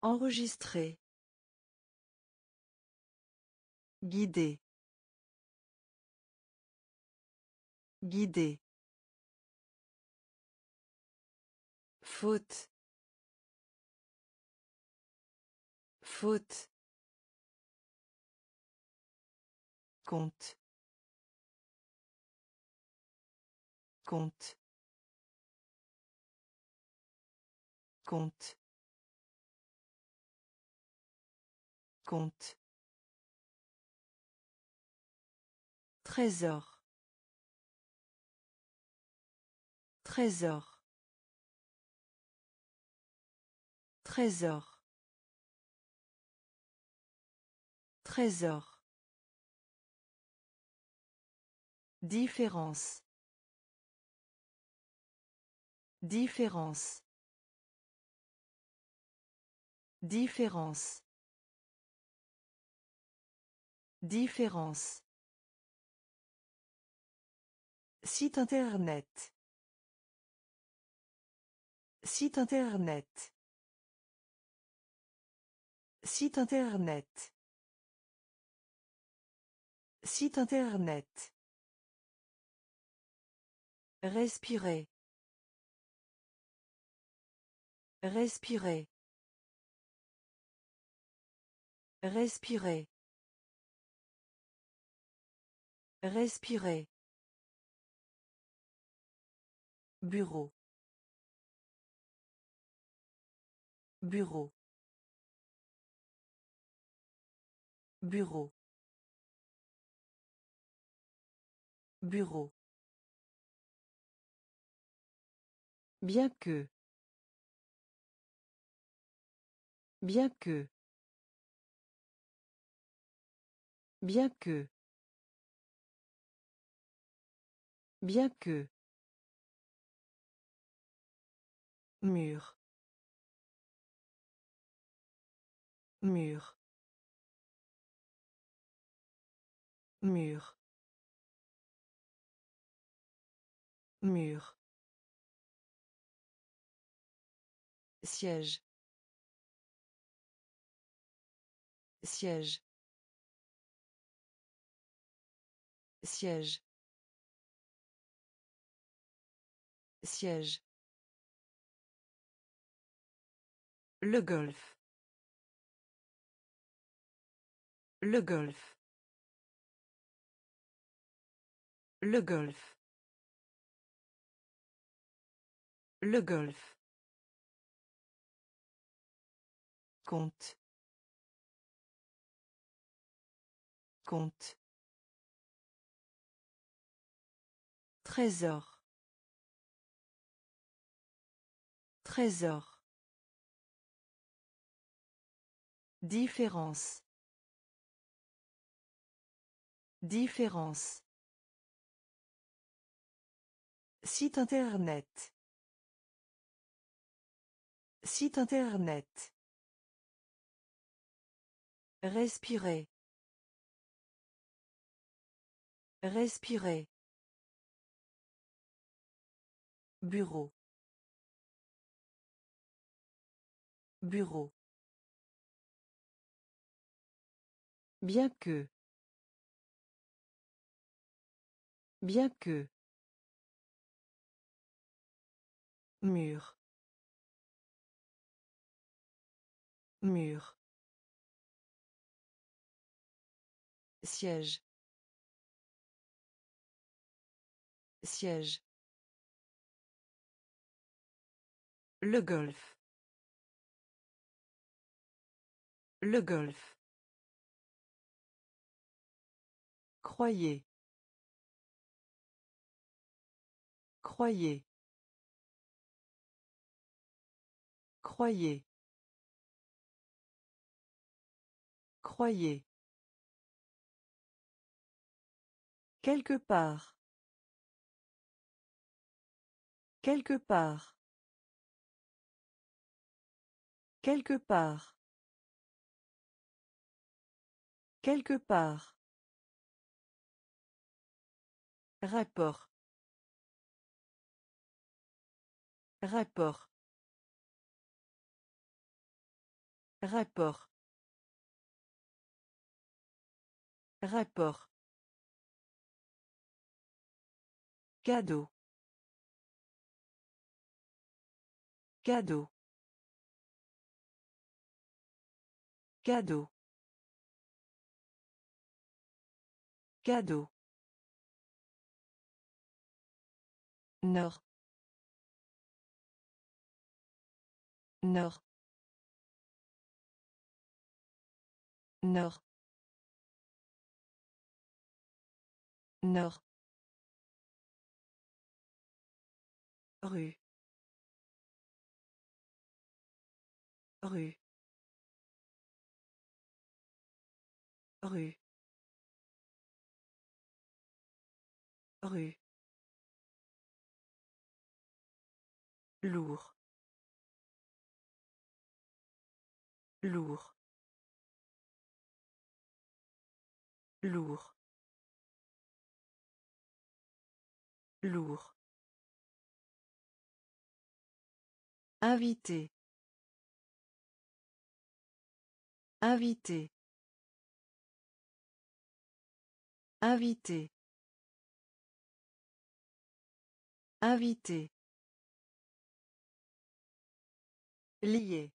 Enregistrer. Guider. Guider. Faute. Faute. Compte. Compte. Compte. Compte. Trésor. Trésor. Trésor. Trésor. Différence. Différence. Différence. Différence. Site internet. Site internet. Site internet. Site internet. Respirer. Respirer. Respirer. Respirer. Bureau. Bureau. Bureau. Bureau. Bien que. Bien que. Bien que. Bien que. Mur. Mur. Mur. Mur. Siège. Siège. Siège. Siège. Le golf. Le golf. Le golf. Le golf. Compte. Compte. Trésor. Trésor. Différence. Différence. Site internet. Site internet. Respirer. Respirer. Bureau. Bureau. Bien que. Bien que. Mur. Mur. Siège. Siège. Le golf. Le golf. Croyez. Croyez. Croyez. Croyez. Quelque part. Quelque part. Quelque part. Quelque part. Rapport. Rapport. Rapport. Rapport. Cadeau. Cadeau. Cadeau. Cadeau. Nord. Nord. Nord. Nord. Rue. Rue. Rue. Rue. Lourd. Lourd. Lourd. Lourd. Invité. Invité. Invité. Invité. Lié.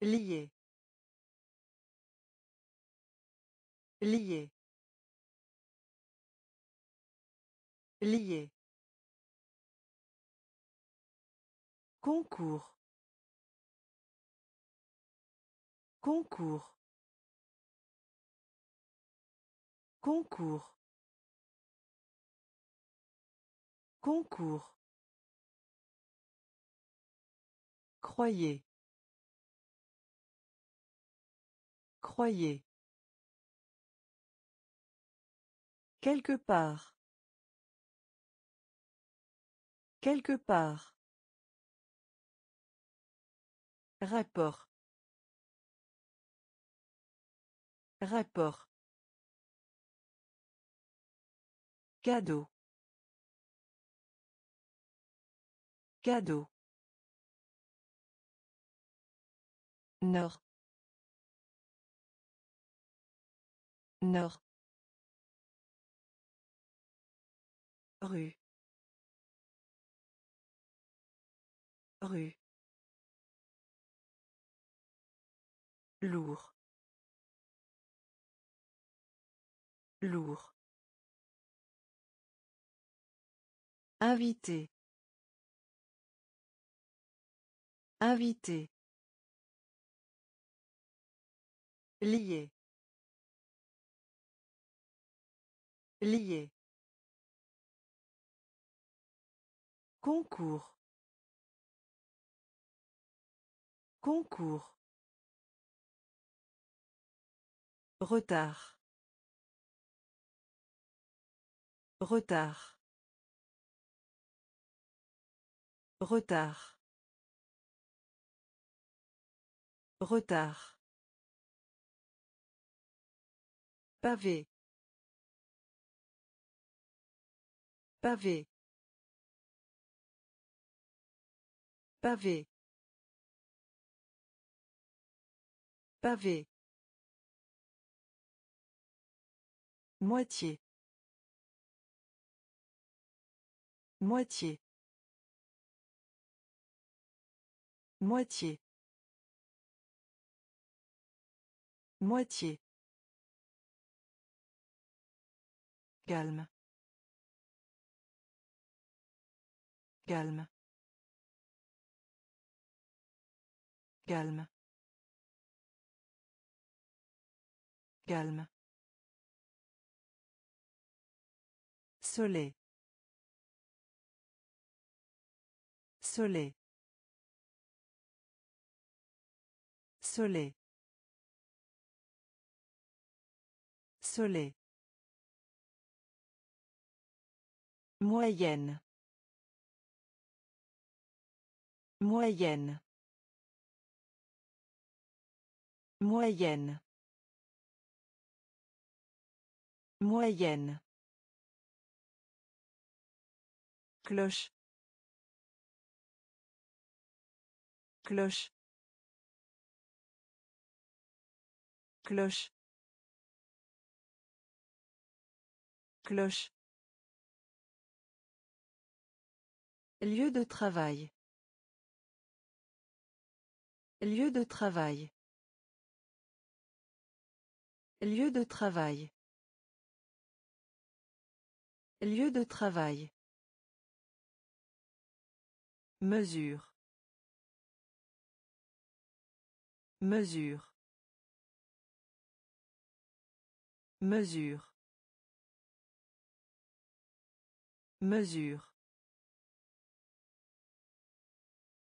Lié. Lié. Lié. Concours. Concours. Concours. Concours. Croyez. Croyez. Quelque part. Quelque part. Rapport. Rapport. Cadeau. Cadeau. Nord. Nord. Rue. Rue. Lourd. Lourd. Invité. Invité. Lié. Lié. Concours. Concours. Retard. Retard. Retard. Retard. Pavé. Pavé. Pavé. Pavé. Moitié. Moitié. Moitié. Moitié. Calme. Calme. Calme. Calme. Soleil. Soleil. Soleil. Soleil. Moyenne. Moyenne. Moyenne. Moyenne. Cloche. Cloche. Cloche. Cloche. Lieu de travail. Lieu de travail. Lieu de travail. Lieu de travail. Mesure. Mesure. Mesure. Mesure.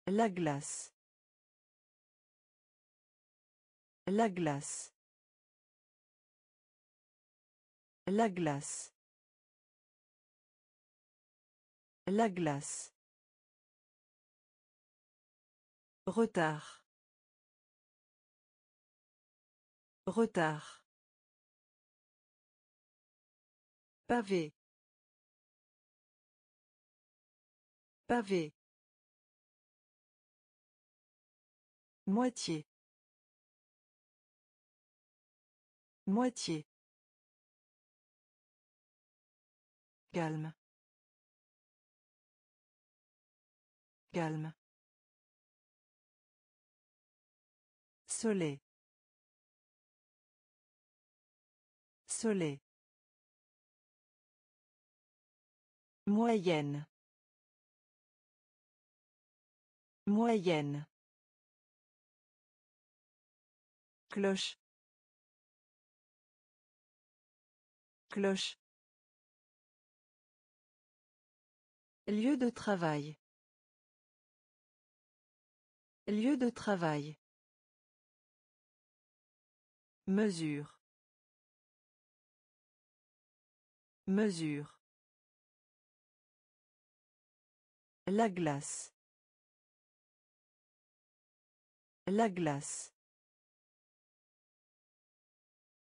La glace. La glace. La glace. La glace. Retard. Retard. Pavé. Pavé. Moitié. Moitié. Calme. Calme. Soleil. Soleil. Moyenne. Moyenne. Cloche. Cloche. Lieu de travail. Lieu de travail. Mesure. Mesure. La glace. La glace.